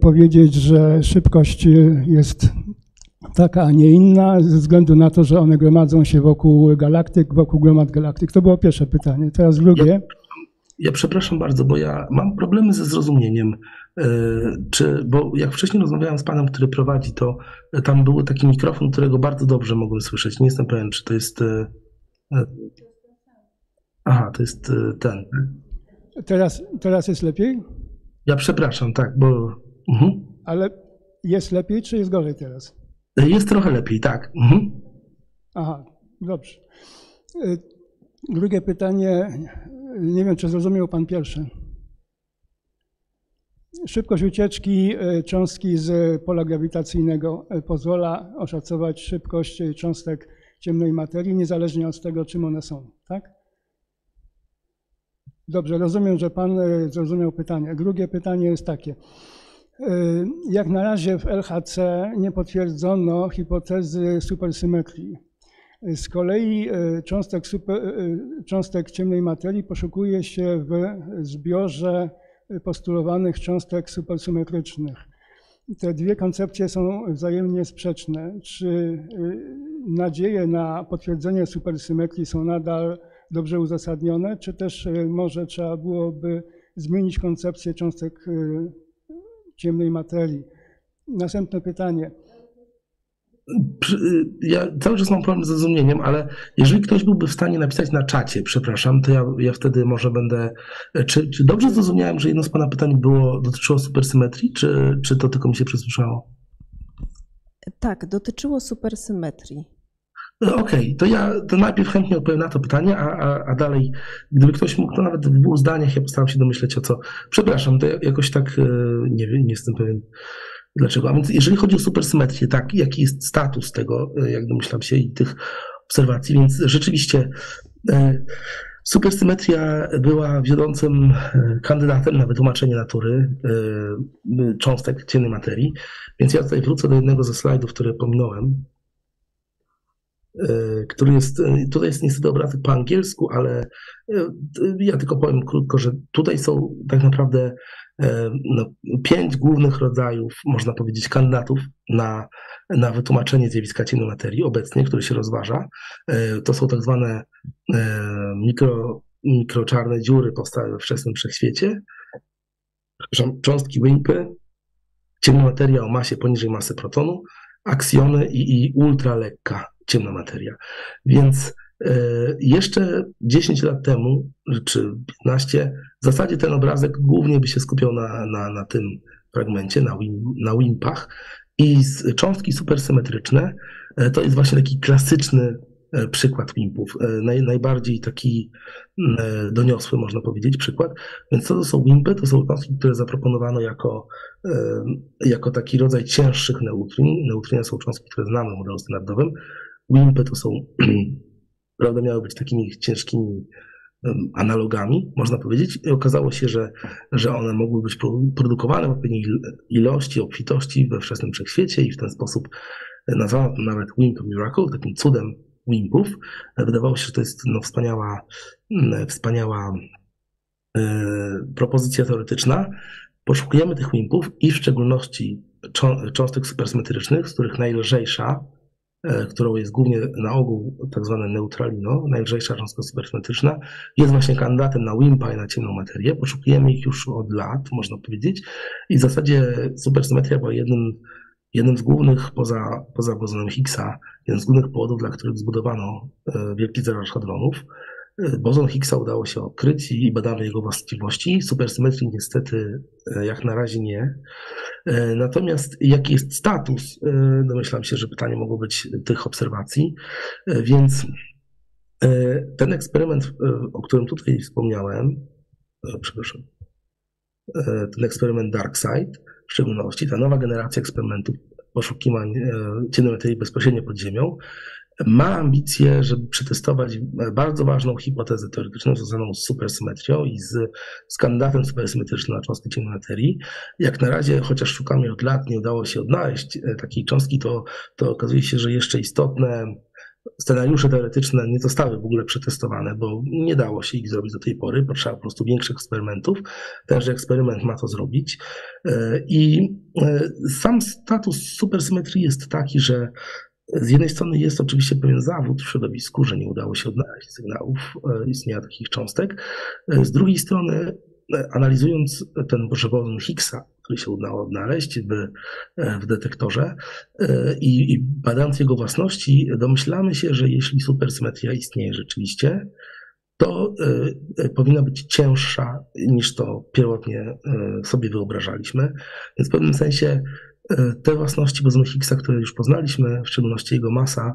powiedzieć, że szybkość jest taka, a nie inna, ze względu na to, że one gromadzą się wokół galaktyk, wokół gromad galaktyk. To było pierwsze pytanie. Teraz drugie. Ja przepraszam bardzo, bo ja mam problemy ze zrozumieniem. e, Czy, bo jak wcześniej rozmawiałem z panem, który prowadzi, to tam był taki mikrofon, którego bardzo dobrze mogłem słyszeć. Nie jestem pewien, czy to jest. e, e, Aha, to jest ten. Teraz, teraz jest lepiej, Ja przepraszam, tak, bo. Mhm. ale jest lepiej, czy jest gorzej teraz? Jest trochę lepiej, tak. Mhm. Aha, dobrze. Drugie pytanie, nie wiem, czy zrozumiał Pan pierwsze. Szybkość ucieczki y, cząstki z pola grawitacyjnego y, pozwala oszacować szybkość y, cząstek ciemnej materii, niezależnie od tego, czym one są, tak? Dobrze, rozumiem, że Pan zrozumiał pytanie. Drugie pytanie jest takie. Jak na razie w LHC nie potwierdzono hipotezy supersymetrii. Z kolei y, cząstek, super, y, cząstek ciemnej materii poszukuje się w zbiorze postulowanych cząstek supersymetrycznych. Te dwie koncepcje są wzajemnie sprzeczne. Czy y, nadzieje na potwierdzenie supersymetrii są nadal dobrze uzasadnione, czy też może trzeba byłoby zmienić koncepcję cząstek ciemnej materii? Następne pytanie. Y, Ja cały czas mam problem z zrozumieniem, ale jeżeli ktoś byłby w stanie napisać na czacie, przepraszam, to ja, ja wtedy może będę. Czy, czy dobrze zrozumiałem, że jedno z Pana pytań było, dotyczyło supersymetrii, czy, czy to tylko mi się przesłyszało? Tak, dotyczyło supersymetrii. No, Okej, to ja to najpierw chętnie odpowiem na to pytanie, a, a, a dalej, gdyby ktoś mógł, to nawet w dwóch zdaniach, ja postaram się domyśleć o co. Przepraszam, to ja- jakoś tak e, nie wiem, nie jestem pewien dlaczego. A więc jeżeli chodzi o supersymetrię, tak, jaki jest status tego, e, jak domyślam się, i tych obserwacji, więc rzeczywiście e, supersymetria była wiodącym e, kandydatem na wytłumaczenie natury cząstek ciemnej materii, więc ja tutaj wrócę do jednego ze slajdów, które pominąłem który jest, tutaj jest niestety obrazek po angielsku, ale ja tylko powiem krótko, że tutaj są tak naprawdę no, pięć głównych rodzajów, można powiedzieć, kandydatów na, na wytłumaczenie zjawiska ciemnej materii obecnie, które się rozważa. E, To są tak zwane e, mikro, mikroczarne dziury powstałe we wczesnym wszechświecie, cząstki wimpy, ciemna materia o masie poniżej masy protonu, aksjony i, i ultralekka ciemna materia. Więc e, jeszcze 10 lat temu, czy 15, w zasadzie ten obrazek głównie by się skupiał na, na, na tym fragmencie, na, wim, na wimpach. I cząstki supersymetryczne e, to jest właśnie taki klasyczny e, przykład wimpów. E, Naj, najbardziej taki mm, e, doniosły, można powiedzieć, przykład. Więc co to są wimpy? To są cząstki, które zaproponowano jako e, jako taki rodzaj cięższych neutrin. Neutriny są cząstki, które znamy w modelu standardowym. Wimpy to są, prawda, miały być takimi ciężkimi analogami, można powiedzieć. I okazało się, że, że one mogły być pro- produkowane w odpowiedniej il- ilości, obfitości we wczesnym wszechświecie i w ten sposób nazwano to nawet Wimp Miracle, takim cudem Wimpów. Wydawało się, że to jest no, wspaniała, mm, wspaniała propozycja teoretyczna. Poszukujemy tych wimpów i w szczególności cząstek supersymetrycznych, z których najlżejsza, którą jest głównie na ogół tak zwane neutralino, najlżejsza cząstka supersymetryczna, jest właśnie kandydatem na WIMPa i na ciemną materię. Poszukujemy ich już od lat, można powiedzieć. I w zasadzie supersymetria była jednym jednym z głównych, poza, poza bozonem Higgsa, jeden z głównych powodów, dla których zbudowano e, wielki zeracz hadronów. E, bozon Higgsa udało się odkryć i badamy jego właściwości. Supersymetrii niestety e, jak na razie nie. Natomiast jaki jest status? Domyślam się, że pytanie mogło być tych obserwacji. Więc ten eksperyment, o którym tutaj wspomniałem, przepraszam, ten eksperyment DarkSide, w szczególności ta nowa generacja eksperymentów poszukiwań ciemnej materii bezpośrednio pod Ziemią, ma ambicje, żeby przetestować bardzo ważną hipotezę teoretyczną związaną z supersymetrią i z, z kandydatem supersymetrycznym na cząstki ciemnej materii. Jak na razie, chociaż szukamy od lat, nie udało się odnaleźć e, takiej cząstki, to, to okazuje się, że jeszcze istotne scenariusze teoretyczne nie zostały w ogóle przetestowane, bo nie dało się ich zrobić do tej pory, potrzeba po prostu większych eksperymentów. Tenże eksperyment ma to zrobić. E, I e, sam status supersymetrii jest taki, że z jednej strony jest oczywiście pewien zawód w środowisku, że nie udało się odnaleźć sygnałów e, istnienia takich cząstek. Z drugiej strony, analizując ten bożowolny Higgsa, który się udało odnaleźć w, detektorze e, i, badając jego własności, domyślamy się, że jeśli supersymetria istnieje rzeczywiście, to powinna być cięższa niż to pierwotnie sobie wyobrażaliśmy. Więc w pewnym sensie te własności bozonu Higgsa, które już poznaliśmy, w szczególności jego masa,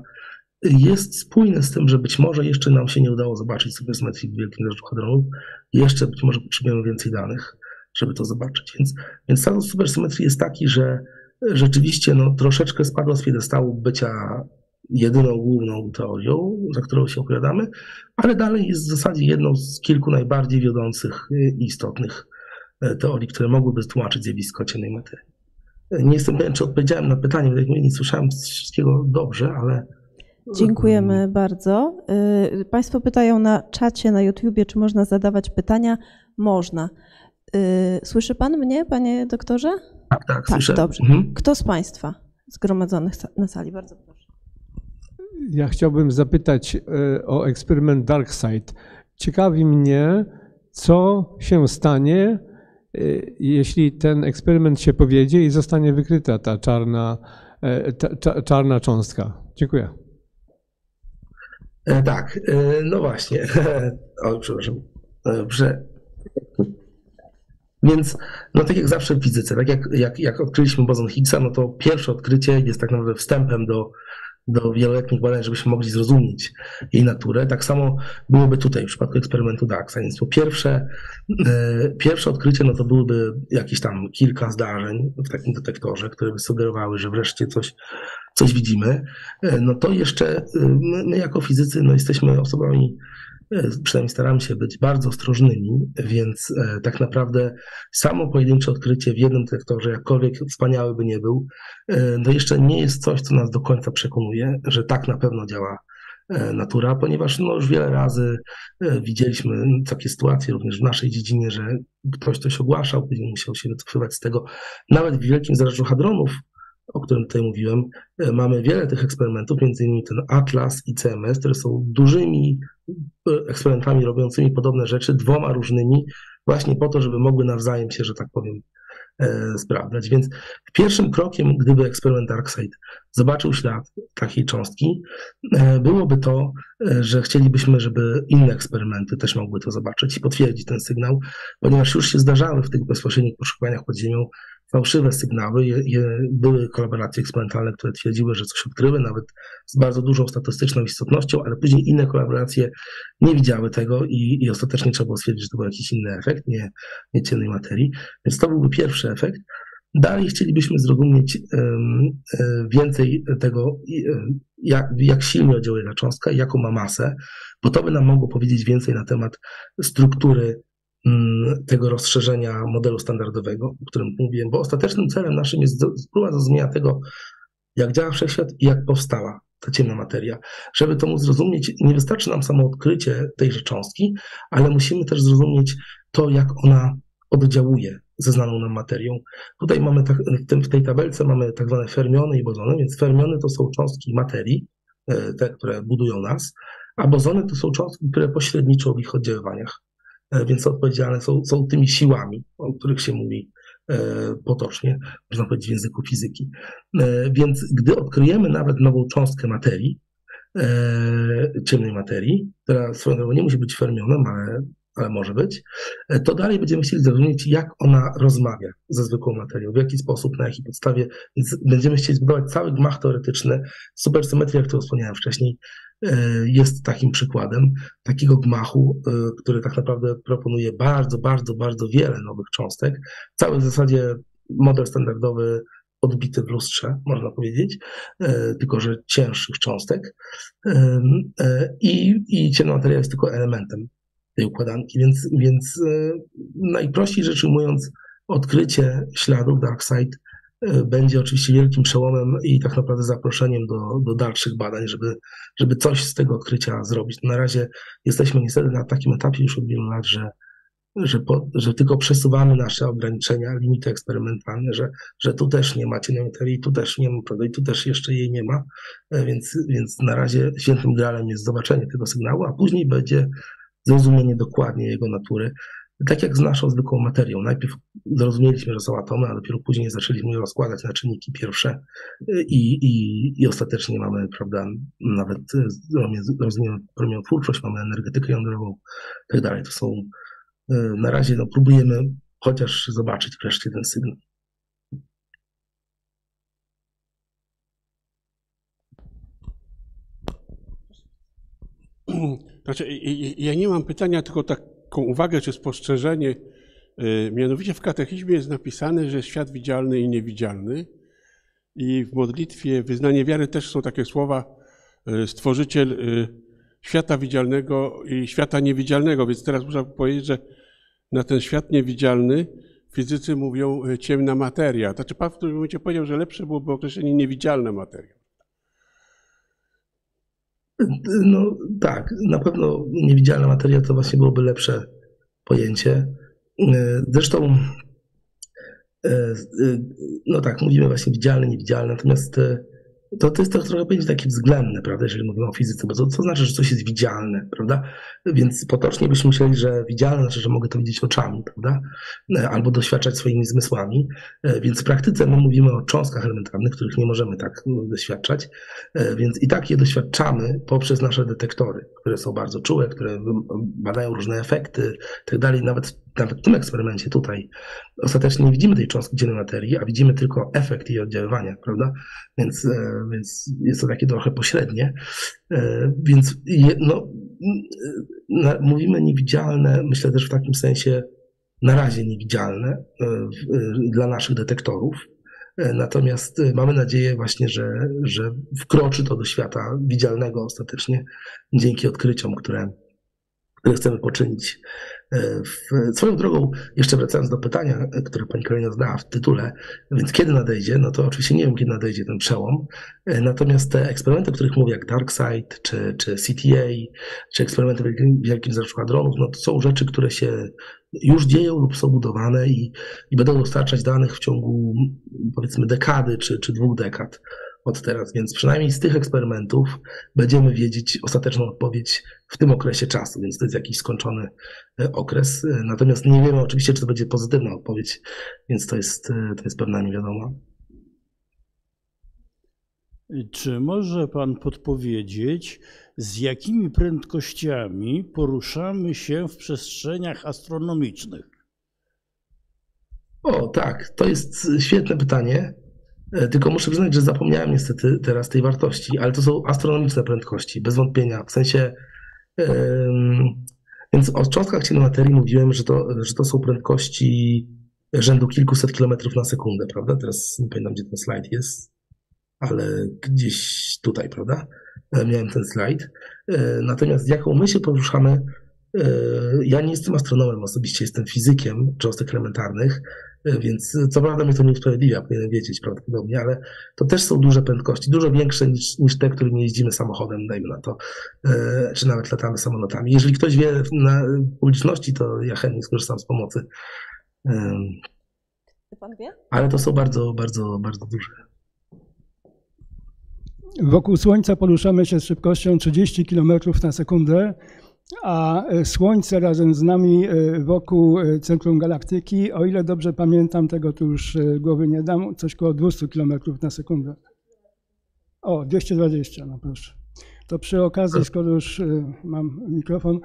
jest spójne z tym, że być może jeszcze nam się nie udało zobaczyć supersymetrii w Wielkim Deszczu Hadronów. Jeszcze być może potrzebujemy więcej danych żeby to zobaczyć. Więc, więc status supersymetrii jest taki, że rzeczywiście no, troszeczkę spadło z piedestału bycia jedyną główną teorią, za którą się opowiadamy, ale dalej jest w zasadzie jedną z kilku najbardziej wiodących i istotnych e, teorii, które mogłyby tłumaczyć zjawisko ciemnej materii. Nie jestem pewien, czy odpowiedziałem na pytanie, bo nie słyszałem wszystkiego dobrze, ale. Dziękujemy bardzo. E, państwo pytają na czacie na YouTubie, czy można zadawać pytania. Można. Y, słyszy pan mnie, panie doktorze? Tak, tak, tak słyszę. Dobrze. Mhm. Kto z państwa zgromadzonych na sali? Bardzo proszę. Ja chciałbym zapytać y, o eksperyment DarkSide. Ciekawi mnie, co się stanie, y, jeśli ten eksperyment się powiedzie i zostanie wykryta ta czarna, ta, czarna cząstka. Dziękuję. E, tak, e, no właśnie. O, przepraszam. Dobrze. Więc, no tak jak zawsze w fizyce, tak jak, jak, jak odkryliśmy bozon Higgsa, no to pierwsze odkrycie jest tak naprawdę wstępem do, do wieloletnich badań, żebyśmy mogli zrozumieć jej naturę. Tak samo byłoby tutaj w przypadku eksperymentu DAX. Więc po pierwsze, e, pierwsze odkrycie, no to byłyby jakieś tam kilka zdarzeń w takim detektorze, które by sugerowały, że wreszcie coś, coś widzimy. E, no to jeszcze e, my, my jako fizycy, no jesteśmy osobami przynajmniej staramy się być bardzo ostrożnymi, więc e, tak naprawdę samo pojedyncze odkrycie w jednym detektorze, jakkolwiek wspaniały by nie był, e, to jeszcze nie jest coś, co nas do końca przekonuje, że tak na pewno działa natura, ponieważ no, już wiele razy widzieliśmy takie sytuacje również w naszej dziedzinie, że ktoś coś ogłaszał, później musiał się wycofywać z tego. Nawet w wielkim zarażu hadronów o którym tutaj mówiłem, e, mamy wiele tych eksperymentów, między innymi ten Atlas i CMS, które są dużymi e, eksperymentami robiącymi podobne rzeczy, dwoma różnymi, właśnie po to, żeby mogły nawzajem się, że tak powiem, e, sprawdzać. Więc pierwszym krokiem, gdyby eksperyment DarkSide zobaczył ślad takiej cząstki, byłoby to, że chcielibyśmy, żeby inne eksperymenty też mogły to zobaczyć i potwierdzić ten sygnał, ponieważ już się zdarzały w tych bezpośrednich poszukiwaniach pod ziemią fałszywe sygnały. Je, je, były kolaboracje eksperymentalne, które twierdziły, że coś odkryły, nawet z bardzo dużą statystyczną istotnością, ale później inne kolaboracje nie widziały tego i, i ostatecznie trzeba było stwierdzić, że to był jakiś inny efekt, nie, nie ciemnej materii. Więc to byłby pierwszy efekt. Dalej chcielibyśmy zrozumieć um, więcej tego, jak, jak silnie oddziałuje cząstka jaką ma masę, bo to by nam mogło powiedzieć więcej na temat struktury tego rozszerzenia modelu standardowego, o którym mówiłem, bo ostatecznym celem naszym jest próba zrozumienia tego, jak działa wszechświat i jak powstała ta ciemna materia. Żeby to móc zrozumieć, nie wystarczy nam samo odkrycie tejże cząstki, ale musimy też zrozumieć to, jak ona oddziałuje ze znaną nam materią. Tutaj mamy tak, w, tym, w tej tabelce mamy tak zwane fermiony i bozony, więc fermiony to są cząstki materii, e, te, które budują nas, a bozony to są cząstki, które pośredniczą w ich oddziaływaniach, więc odpowiedzialne są, są tymi siłami, o których się mówi e, potocznie, można powiedzieć w języku fizyki. Więc gdy odkryjemy nawet nową cząstkę materii, ciemnej materii, która swoją drogą nie musi być fermionem, ale ale może być, e, to dalej będziemy chcieli zrozumieć, jak ona rozmawia ze zwykłą materią, w jaki sposób, na jakiej podstawie. Więc będziemy chcieli zbudować cały gmach teoretyczny. Supersymetria, którą wspomniałem wcześniej, e, jest takim przykładem takiego gmachu, e, który tak naprawdę proponuje bardzo, bardzo, bardzo wiele nowych cząstek. Cały w zasadzie model standardowy odbity w lustrze, można powiedzieć, tylko że cięższych cząstek. I, i ciemna materia jest tylko elementem tej układanki. Więc, więc e, najprościej rzecz ujmując, odkrycie śladów Darkseid e, będzie oczywiście wielkim przełomem i tak naprawdę zaproszeniem do, do dalszych badań, żeby, żeby coś z tego odkrycia zrobić. Na razie jesteśmy niestety na takim etapie już od wielu lat, że, że, po, że tylko przesuwamy nasze ograniczenia, limity eksperymentalne, że, że tu też nie ma cienia materii, tu też nie ma, i tu też jeszcze jej nie ma, e, więc, więc na razie świętym gralem jest zobaczenie tego sygnału, a później będzie zrozumienie dokładnie jego natury. Tak jak z naszą zwykłą materią. Najpierw zrozumieliśmy, że są atomy, a dopiero później zaczęliśmy je rozkładać na czynniki pierwsze i, i, i ostatecznie mamy, prawda, nawet rozumiemy promieniotwórczość, mamy energetykę jądrową i tak dalej. To są, na razie no, próbujemy chociaż zobaczyć wreszcie ten sygnał. Znaczy, ja nie mam pytania, tylko taką uwagę czy spostrzeżenie. Y, mianowicie w katechizmie jest napisane, że świat widzialny i niewidzialny. I w modlitwie wyznanie wiary też są takie słowa y, stworzyciel y, świata widzialnego i świata niewidzialnego. Więc teraz muszę powiedzieć, że na ten świat niewidzialny fizycy mówią ciemna materia. Znaczy pan w którym momencie powiedział, że lepsze byłoby określenie niewidzialna materia. No tak, na pewno niewidzialna materia to właśnie byłoby lepsze pojęcie. Zresztą, e, no tak, mówimy właśnie widzialne, niewidzialne, natomiast e, to, to jest to trochę będzie takie względne, prawda, jeżeli mówimy o fizyce, bo to, to znaczy, że coś jest widzialne, prawda? Więc potocznie byśmy myśleli, że widzialne znaczy, że mogę to widzieć oczami, prawda? E, albo doświadczać swoimi zmysłami. E, więc w praktyce my mówimy o cząstkach elementarnych, których nie możemy tak no, doświadczać, e, więc i tak je doświadczamy poprzez nasze detektory, które są bardzo czułe, które badają różne efekty tak dalej. Nawet, nawet w tym eksperymencie tutaj ostatecznie nie widzimy tej cząstki ciemnej materii, a widzimy tylko efekt jej oddziaływania, prawda? Więc, więc jest to takie trochę pośrednie. Więc no, mówimy niewidzialne, myślę też w takim sensie na razie niewidzialne e, e, dla naszych detektorów. E, natomiast mamy nadzieję właśnie, że, że wkroczy to do świata widzialnego ostatecznie dzięki odkryciom, które, które chcemy poczynić E, swoją drogą, jeszcze wracając do pytania, które pani Karolina zadała w tytule, więc kiedy nadejdzie, no to oczywiście nie wiem, kiedy nadejdzie ten przełom, e, natomiast te eksperymenty, o których mówię, jak DarkSide, czy, czy CTA, czy eksperymenty w wielkim zarzutu dronów, no to są rzeczy, które się już dzieją lub są budowane i, i będą dostarczać danych w ciągu powiedzmy dekady, czy, czy dwóch dekad od teraz, więc przynajmniej z tych eksperymentów będziemy wiedzieć ostateczną odpowiedź w tym okresie czasu, więc to jest jakiś skończony e, okres. E, natomiast nie wiemy oczywiście, czy to będzie pozytywna odpowiedź, więc to jest, e, to jest pewna niewiadoma. Czy może Pan podpowiedzieć, z jakimi prędkościami poruszamy się w przestrzeniach astronomicznych? O, tak, to jest świetne pytanie. E, tylko muszę przyznać, że zapomniałem niestety teraz tej wartości, ale to są astronomiczne prędkości, bez wątpienia. W sensie, więc o cząstkach ciemnej materii mówiłem, że to, że to są prędkości rzędu kilkuset kilometrów na sekundę, prawda? Teraz nie pamiętam, gdzie ten slajd jest, ale gdzieś tutaj, prawda? E, miałem ten slajd. E, natomiast jaką my się poruszamy Ja nie jestem astronomem, osobiście jestem fizykiem cząstek elementarnych, więc co prawda mnie to nie usprawiedliwia, powinienem wiedzieć prawdopodobnie, ale to też są duże prędkości, dużo większe niż, niż te, którymi jeździmy samochodem, dajmy na to, czy nawet latamy samolotami. Jeżeli ktoś wie na publiczności, to ja chętnie skorzystam z pomocy. Pan wie? Ale to są bardzo, bardzo, bardzo duże. Wokół Słońca poruszamy się z szybkością 30 km na sekundę, a Słońce razem z nami wokół centrum galaktyki, o ile dobrze pamiętam, tego tu już głowy nie dam, coś około 200 km na sekundę. O, 220, no proszę. To przy okazji, skoro już mam mikrofon,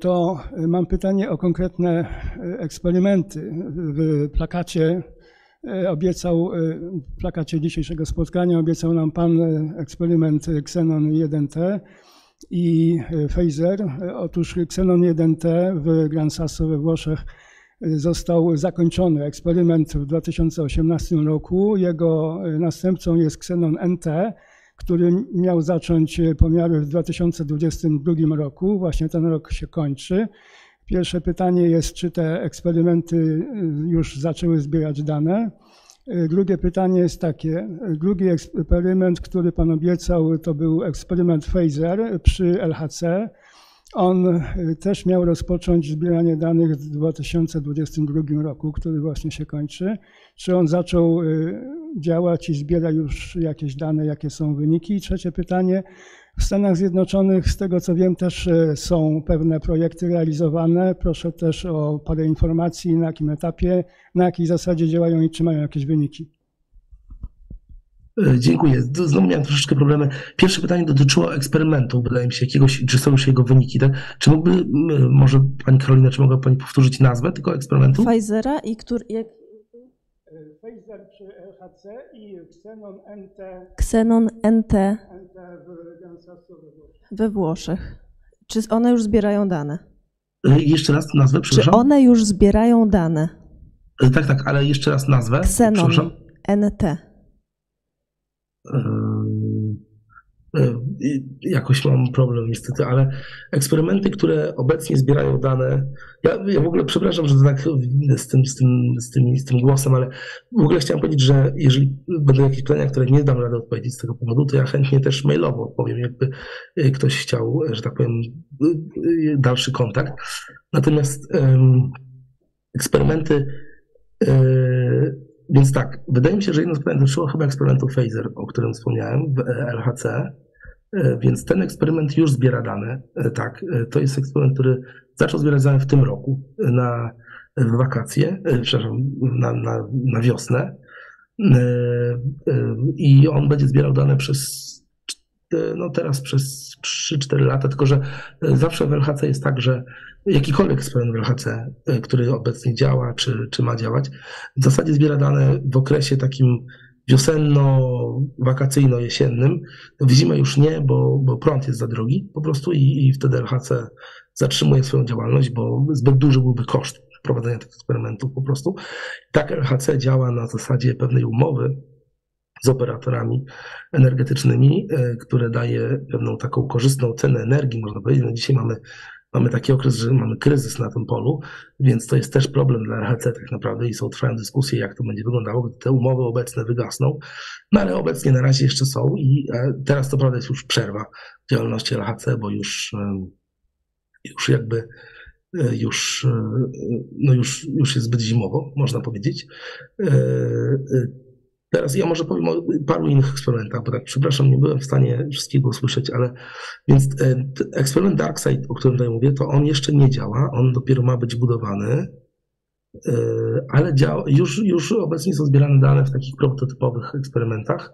to mam pytanie o konkretne eksperymenty. W plakacie obiecał, w plakacie dzisiejszego spotkania obiecał nam pan eksperyment Xenon 1T i Phaser. Otóż Xenon 1T w Gran Sasso we Włoszech został zakończony eksperyment w 2018 roku. Jego następcą jest Xenon NT, który miał zacząć pomiary w 2022 roku. Właśnie ten rok się kończy. Pierwsze pytanie jest, czy te eksperymenty już zaczęły zbierać dane. Drugie pytanie jest takie. Drugi eksperyment, który Pan obiecał, to był eksperyment Phaser przy LHC. On też miał rozpocząć zbieranie danych w 2022 roku, który właśnie się kończy. Czy on zaczął działać i zbiera już jakieś dane, jakie są wyniki? I trzecie pytanie. W Stanach Zjednoczonych, z tego co wiem, też są pewne projekty realizowane. Proszę też o parę informacji, na jakim etapie, na jakiej zasadzie działają i czy mają jakieś wyniki. Dziękuję. Znowu miałem troszeczkę problemy. Pierwsze pytanie dotyczyło eksperymentu, wydaje mi się, jakiegoś, czy są już jego wyniki, tak? Czy mógłby, może Pani Karolina, czy mogła Pani powtórzyć nazwę tego eksperymentu? Pfizera i który, jak, Phaser przy LHC i Xenon NT, Xenon NT NT w we Włoszech. we Włoszech. Czy one już zbierają dane? Jeszcze raz nazwę, Czy przepraszam. one już zbierają dane? Tak, tak, ale jeszcze raz nazwę. Xenon Przepraszam. NT. Jakoś mam problem niestety, ale eksperymenty, które obecnie zbierają dane. Ja, ja w ogóle przepraszam, że tak z tym, z, tym, z, tym, z tym głosem, ale w ogóle chciałem powiedzieć, że jeżeli będą jakieś pytania, które nie dam rady odpowiedzieć z tego powodu, to ja chętnie też mailowo odpowiem, jakby ktoś chciał, że tak powiem, dalszy kontakt. Natomiast eksperymenty. Więc tak, wydaje mi się, że jedno z pytań dotyczyło chyba eksperymentu Phaser, o którym wspomniałem w LHC. Więc ten eksperyment już zbiera dane. Tak, to jest eksperyment, który zaczął zbierać dane w tym roku na wakacje, przepraszam, na, na, na wiosnę. I on będzie zbierał dane przez no teraz przez 3-4 lata, tylko że zawsze w LHC jest tak, że jakikolwiek eksperyment w LHC, który obecnie działa, czy, czy ma działać, w zasadzie zbiera dane w okresie takim wiosenno-wakacyjno-jesiennym. W zimę już nie, bo, bo prąd jest za drogi po prostu i, i wtedy LHC zatrzymuje swoją działalność, bo zbyt duży byłby koszt prowadzenia tych eksperymentów po prostu. Tak LHC działa na zasadzie pewnej umowy z operatorami energetycznymi, które daje pewną taką korzystną cenę energii, można powiedzieć. No dzisiaj mamy mamy taki okres, że mamy kryzys na tym polu, więc to jest też problem dla RHC tak naprawdę i są trwają dyskusje, jak to będzie wyglądało, gdy te umowy obecne wygasną. No ale obecnie na razie jeszcze są i teraz to prawda jest już przerwa działalności LHC, bo już, już jakby już, no już, już jest zbyt zimowo, można powiedzieć. Teraz ja może powiem o paru innych eksperymentach, bo tak, przepraszam, nie byłem w stanie wszystkiego usłyszeć, ale więc eksperyment DarkSide, o którym tutaj mówię, to on jeszcze nie działa, on dopiero ma być budowany, ale działa, już, już obecnie są zbierane dane w takich prototypowych eksperymentach,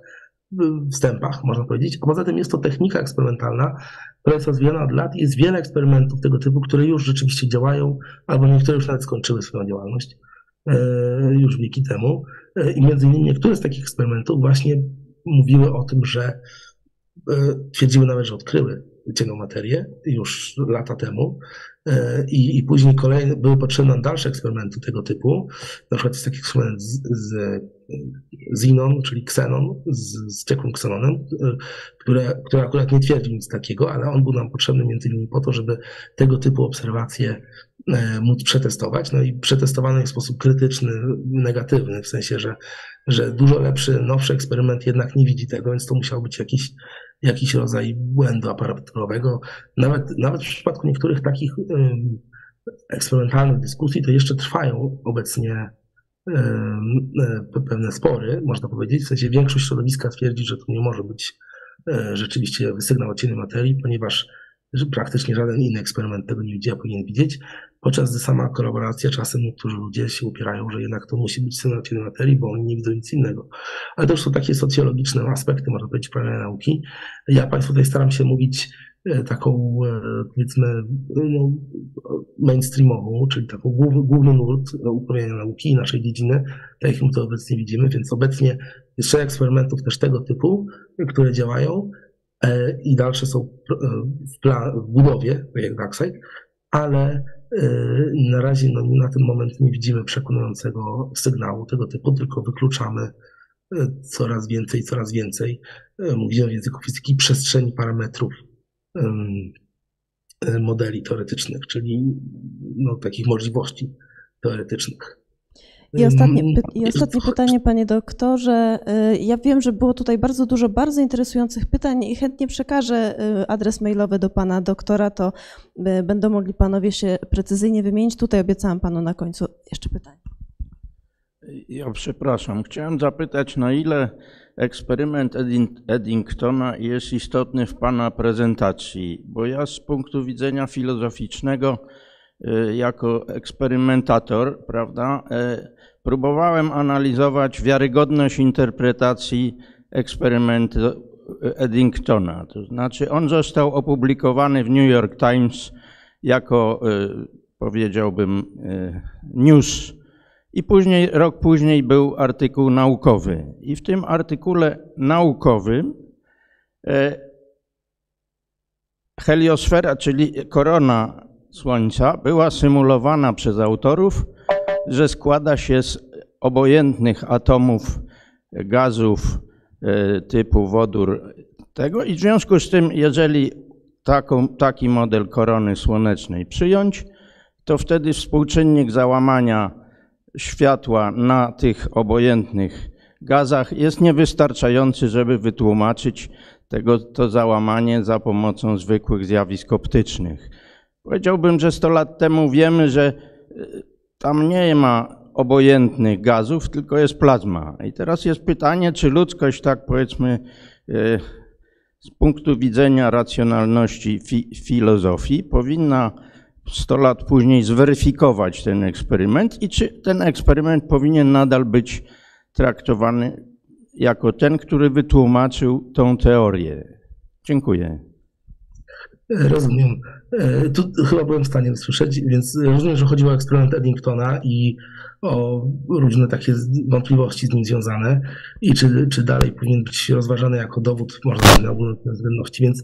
wstępach, można powiedzieć, a poza tym jest to technika eksperymentalna, która jest rozwijana od lat i jest wiele eksperymentów tego typu, które już rzeczywiście działają, albo niektóre już nawet skończyły swoją działalność już wieki temu. I między innymi niektóre z takich eksperymentów właśnie mówiły o tym, że twierdziły nawet, że odkryły ciemną materię już lata temu i, i później kolejne były potrzebne dalsze eksperymenty tego typu. Na przykład jest taki eksperyment z, z czyli ksenon z, z ciekłym ksenonem, e, które, który akurat nie twierdzi nic takiego, ale on był nam potrzebny między innymi po to, żeby tego typu obserwacje e, móc przetestować. No i przetestowany w sposób krytyczny, negatywny, w sensie, że, że dużo lepszy, nowszy eksperyment jednak nie widzi tego, więc to musiał być jakiś, jakiś rodzaj błędu aparaturowego. Nawet, nawet w przypadku niektórych takich ym, eksperymentalnych dyskusji to jeszcze trwają obecnie pewne spory, można powiedzieć. W sensie większość środowiska twierdzi, że to nie może być e, rzeczywiście sygnał ciennej materii, ponieważ praktycznie żaden inny eksperyment tego nie widzi, a powinien widzieć, podczas gdy sama kolaboracja czasem niektórzy ludzie się upierają, że jednak to musi być ciennej materii, bo oni widzą nic innego. Ale to już są takie socjologiczne aspekty, można powiedzieć, prawa nauki. Ja Państwu tutaj staram się mówić E, taką e, powiedzmy no, mainstreamową, czyli taką główny, główny nurt uprawiania nauki i naszej dziedziny, tak jak my to obecnie widzimy, więc obecnie jest szereg eksperymentów też tego typu, które działają e, i dalsze są w, plan, w budowie, tak jak Darkside, ale na razie no, na ten moment nie widzimy przekonującego sygnału tego typu, tylko wykluczamy coraz więcej, coraz więcej, mówimy w języku fizyki, przestrzeni parametrów modeli teoretycznych, czyli no, takich możliwości teoretycznych. I ostatnie, I ostatnie pytanie, panie doktorze. Y, ja wiem, że było tutaj bardzo dużo bardzo interesujących pytań i chętnie przekażę y, adres mailowy do pana doktora, to y, będą mogli panowie się precyzyjnie wymienić. Tutaj obiecałam panu na końcu jeszcze pytanie. Ja przepraszam. Chciałem zapytać, na ile eksperyment Eddingtona jest istotny w Pana prezentacji, bo ja z punktu widzenia filozoficznego, jako eksperymentator, prawda, y, próbowałem analizować wiarygodność interpretacji eksperymentu Eddingtona. To znaczy, on został opublikowany w New York Times jako, y, powiedziałbym, news i później, rok później był artykuł naukowy. I w tym artykule naukowym e, heliosfera, czyli korona Słońca, była symulowana przez autorów, że składa się z obojętnych atomów gazów e, typu wodór tego i w związku z tym, jeżeli taką, taki model korony słonecznej przyjąć, to wtedy współczynnik załamania światła na tych obojętnych gazach jest niewystarczający, żeby wytłumaczyć tego, to załamanie za pomocą zwykłych zjawisk optycznych. Powiedziałbym, że 100 lat temu wiemy, że e, tam nie ma obojętnych gazów, tylko jest plazma. I teraz jest pytanie, czy ludzkość, tak powiedzmy, e, z punktu widzenia racjonalności fi filozofii, powinna 100 lat później zweryfikować ten eksperyment i czy ten eksperyment powinien nadal być traktowany jako ten, który wytłumaczył tą teorię. Dziękuję. Rozumiem. E, tu chyba byłem w stanie usłyszeć, więc rozumiem, że chodziło o eksperyment Eddingtona i o różne takie wątpliwości z nim związane i czy, czy dalej powinien być rozważany jako dowód, powiedzieć, na ogólnej względności, więc,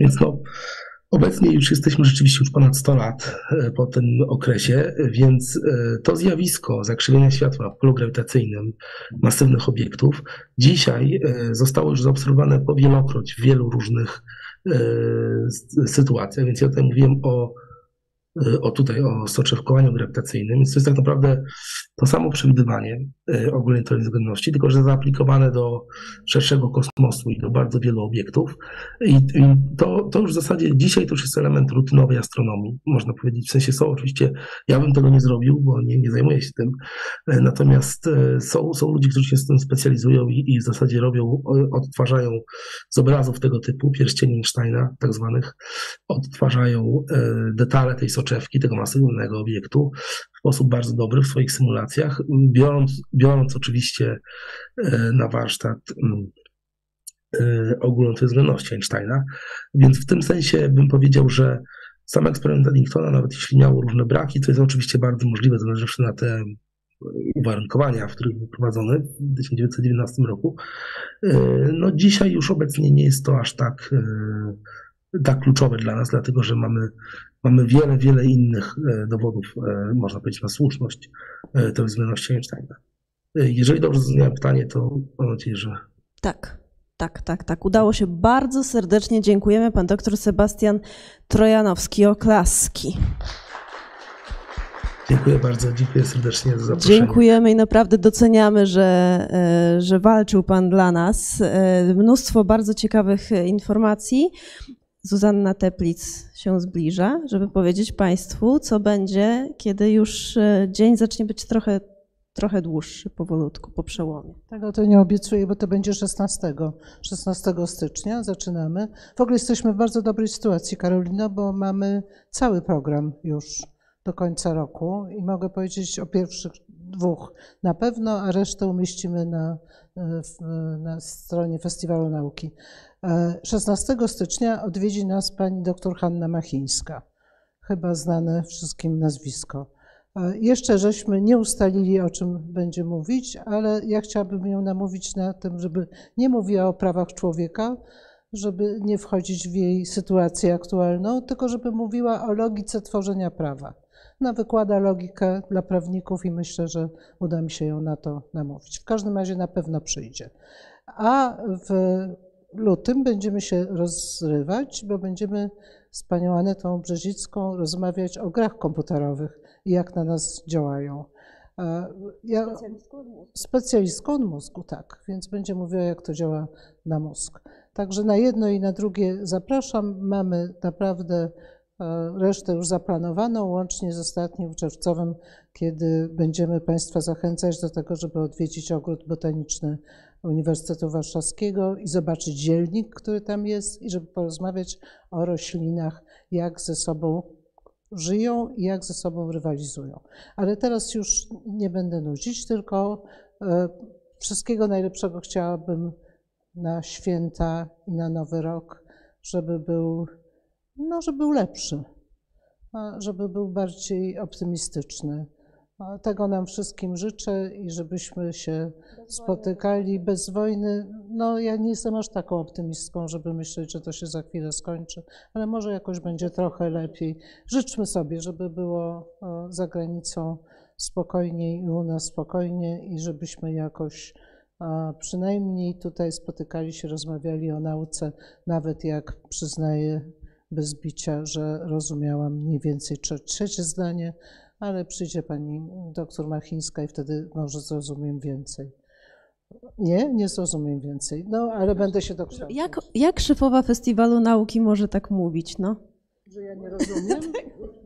więc no, Obecnie już jesteśmy rzeczywiście już ponad 100 lat e, po tym okresie, więc e, to zjawisko zakrzywienia światła w polu grawitacyjnym masywnych obiektów dzisiaj zostało już zaobserwowane powielokroć w wielu różnych sytuacjach, więc ja tutaj mówiłem o Y, o tutaj o soczewkowaniu grawitacyjnym. Więc to jest tak naprawdę to samo przewidywanie y, ogólnej teorii względności, tylko że zaaplikowane do szerszego kosmosu i do bardzo wielu obiektów. I to, to już w zasadzie dzisiaj to już jest element rutynowej astronomii, można powiedzieć. W sensie są oczywiście, ja bym tego nie zrobił, bo nie, nie zajmuję się tym. Y, natomiast są, są ludzie, którzy się z tym specjalizują i, i w zasadzie robią, odtwarzają z obrazów tego typu, pierścieni Einsteina tak zwanych, odtwarzają detale tej soczewki tego masywnego obiektu sposób bardzo dobry w swoich symulacjach, biorąc, biorąc oczywiście e, na warsztat mm, e, ogólną względności Einsteina. Więc w tym sensie bym powiedział, że sam eksperyment Eddingtona, nawet jeśli miał różne braki, to jest oczywiście bardzo możliwe, zależnie na te uwarunkowania, w których był prowadzony w 1919 roku. E, no dzisiaj już obecnie nie jest to aż tak, tak kluczowe dla nas, dlatego że mamy mamy wiele, wiele innych e, dowodów, e, można powiedzieć, na słuszność e, tej względności Einsteina. Jeżeli dobrze zrozumiałem pytanie, to mam nadzieję, że Tak, tak, tak, tak. Udało się. Bardzo serdecznie dziękujemy. Pan doktor Sebastian Trojanowski, oklaski. dziękuję bardzo. Dziękuję serdecznie za zaproszenie. Dziękujemy i naprawdę doceniamy, że, że walczył Pan dla nas. Mnóstwo bardzo ciekawych informacji. Zuzanna Teplic się zbliża, żeby powiedzieć Państwu, co będzie, kiedy już e, dzień zacznie być trochę, trochę dłuższy, powolutku, po przełomie. Tego to nie obiecuję, bo to będzie 16, 16 stycznia, zaczynamy. W ogóle jesteśmy w bardzo dobrej sytuacji, Karolino, bo mamy cały program już do końca roku i mogę powiedzieć o pierwszych dwóch na pewno, a resztę umieścimy na, e, na stronie Festiwalu Nauki. E, 16 stycznia odwiedzi nas pani dr Hanna Machińska, chyba znane wszystkim nazwisko. E, Jeszcze żeśmy nie ustalili, o czym będzie mówić, ale ja chciałabym ją namówić na tym, żeby nie mówiła o prawach człowieka, żeby nie wchodzić w jej sytuację aktualną, tylko żeby mówiła o logice tworzenia prawa. Ona wykłada logikę dla prawników i myślę, że uda mi się ją na to namówić. W każdym razie na pewno przyjdzie. A w lutym będziemy się rozrywać, bo będziemy z panią Anetą Brzezicką rozmawiać o grach komputerowych i jak na nas działają. E, Ja, specjalistką od mózgu, tak, więc będzie mówiła, jak to działa na mózg. Także na jedno i na drugie zapraszam. Mamy naprawdę e, resztę już zaplanowaną, łącznie z ostatnim czerwcowym, kiedy będziemy Państwa zachęcać do tego, żeby odwiedzić ogród botaniczny Uniwersytetu Warszawskiego i zobaczyć dzielnik, który tam jest, i żeby porozmawiać o roślinach, jak ze sobą żyją i jak ze sobą rywalizują. Ale teraz już nie będę nudzić, tylko e, wszystkiego najlepszego chciałabym na święta i na nowy rok, żeby był, no, żeby był lepszy, żeby był bardziej optymistyczny. Tego nam wszystkim życzę i żebyśmy się spotykali bez wojny. No, ja nie jestem aż taką optymistką, żeby myśleć, że to się za chwilę skończy, ale może jakoś będzie trochę lepiej. Życzmy sobie, żeby było za granicą spokojniej i u nas spokojnie i żebyśmy jakoś przynajmniej tutaj spotykali się, rozmawiali o nauce, nawet jak przyznaję bez bicia, że rozumiałam mniej więcej trze- trzecie zdanie, ale przyjdzie pani doktor Machińska i wtedy może zrozumiem więcej. Nie, nie zrozumiem więcej, no ale będę się dokształcać. Jak, jak szefowa Festiwalu Nauki może tak mówić, no? Że ja nie rozumiem?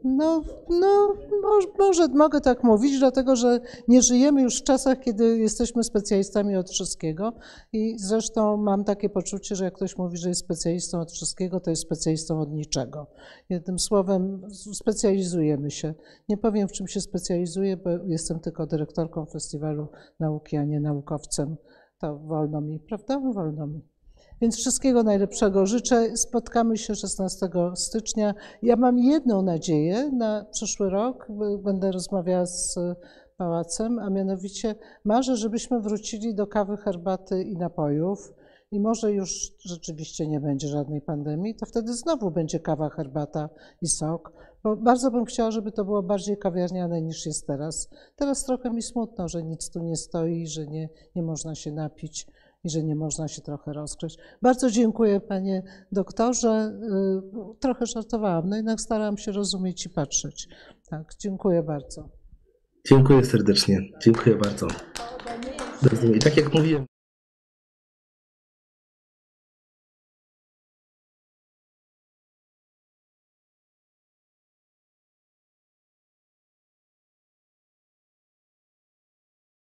No, no może, może mogę tak mówić, dlatego że nie żyjemy już w czasach, kiedy jesteśmy specjalistami od wszystkiego i zresztą mam takie poczucie, że jak ktoś mówi, że jest specjalistą od wszystkiego, to jest specjalistą od niczego. Jednym słowem, specjalizujemy się. Nie powiem, w czym się specjalizuję, bo jestem tylko dyrektorką Festiwalu Nauki, a nie naukowcem. To wolno mi, prawda? Wolno mi. Więc wszystkiego najlepszego życzę. Spotkamy się 16 stycznia. Ja mam jedną nadzieję na przyszły rok. Będę rozmawiała z pałacem, a mianowicie marzę, żebyśmy wrócili do kawy, herbaty i napojów. I może już rzeczywiście nie będzie żadnej pandemii, to wtedy znowu będzie kawa, herbata i sok. Bo bardzo bym chciała, żeby to było bardziej kawiarniane niż jest teraz. Teraz trochę mi smutno, że nic tu nie stoi, że nie, nie można się napić i że nie można się trochę rozgrzeć. Bardzo dziękuję panie doktorze. Y, Trochę żartowałam, no jednak starałam się rozumieć i patrzeć. Tak, dziękuję bardzo. Dziękuję serdecznie. Dziękuję bardzo. Do widzenia. I tak jak mówiłem.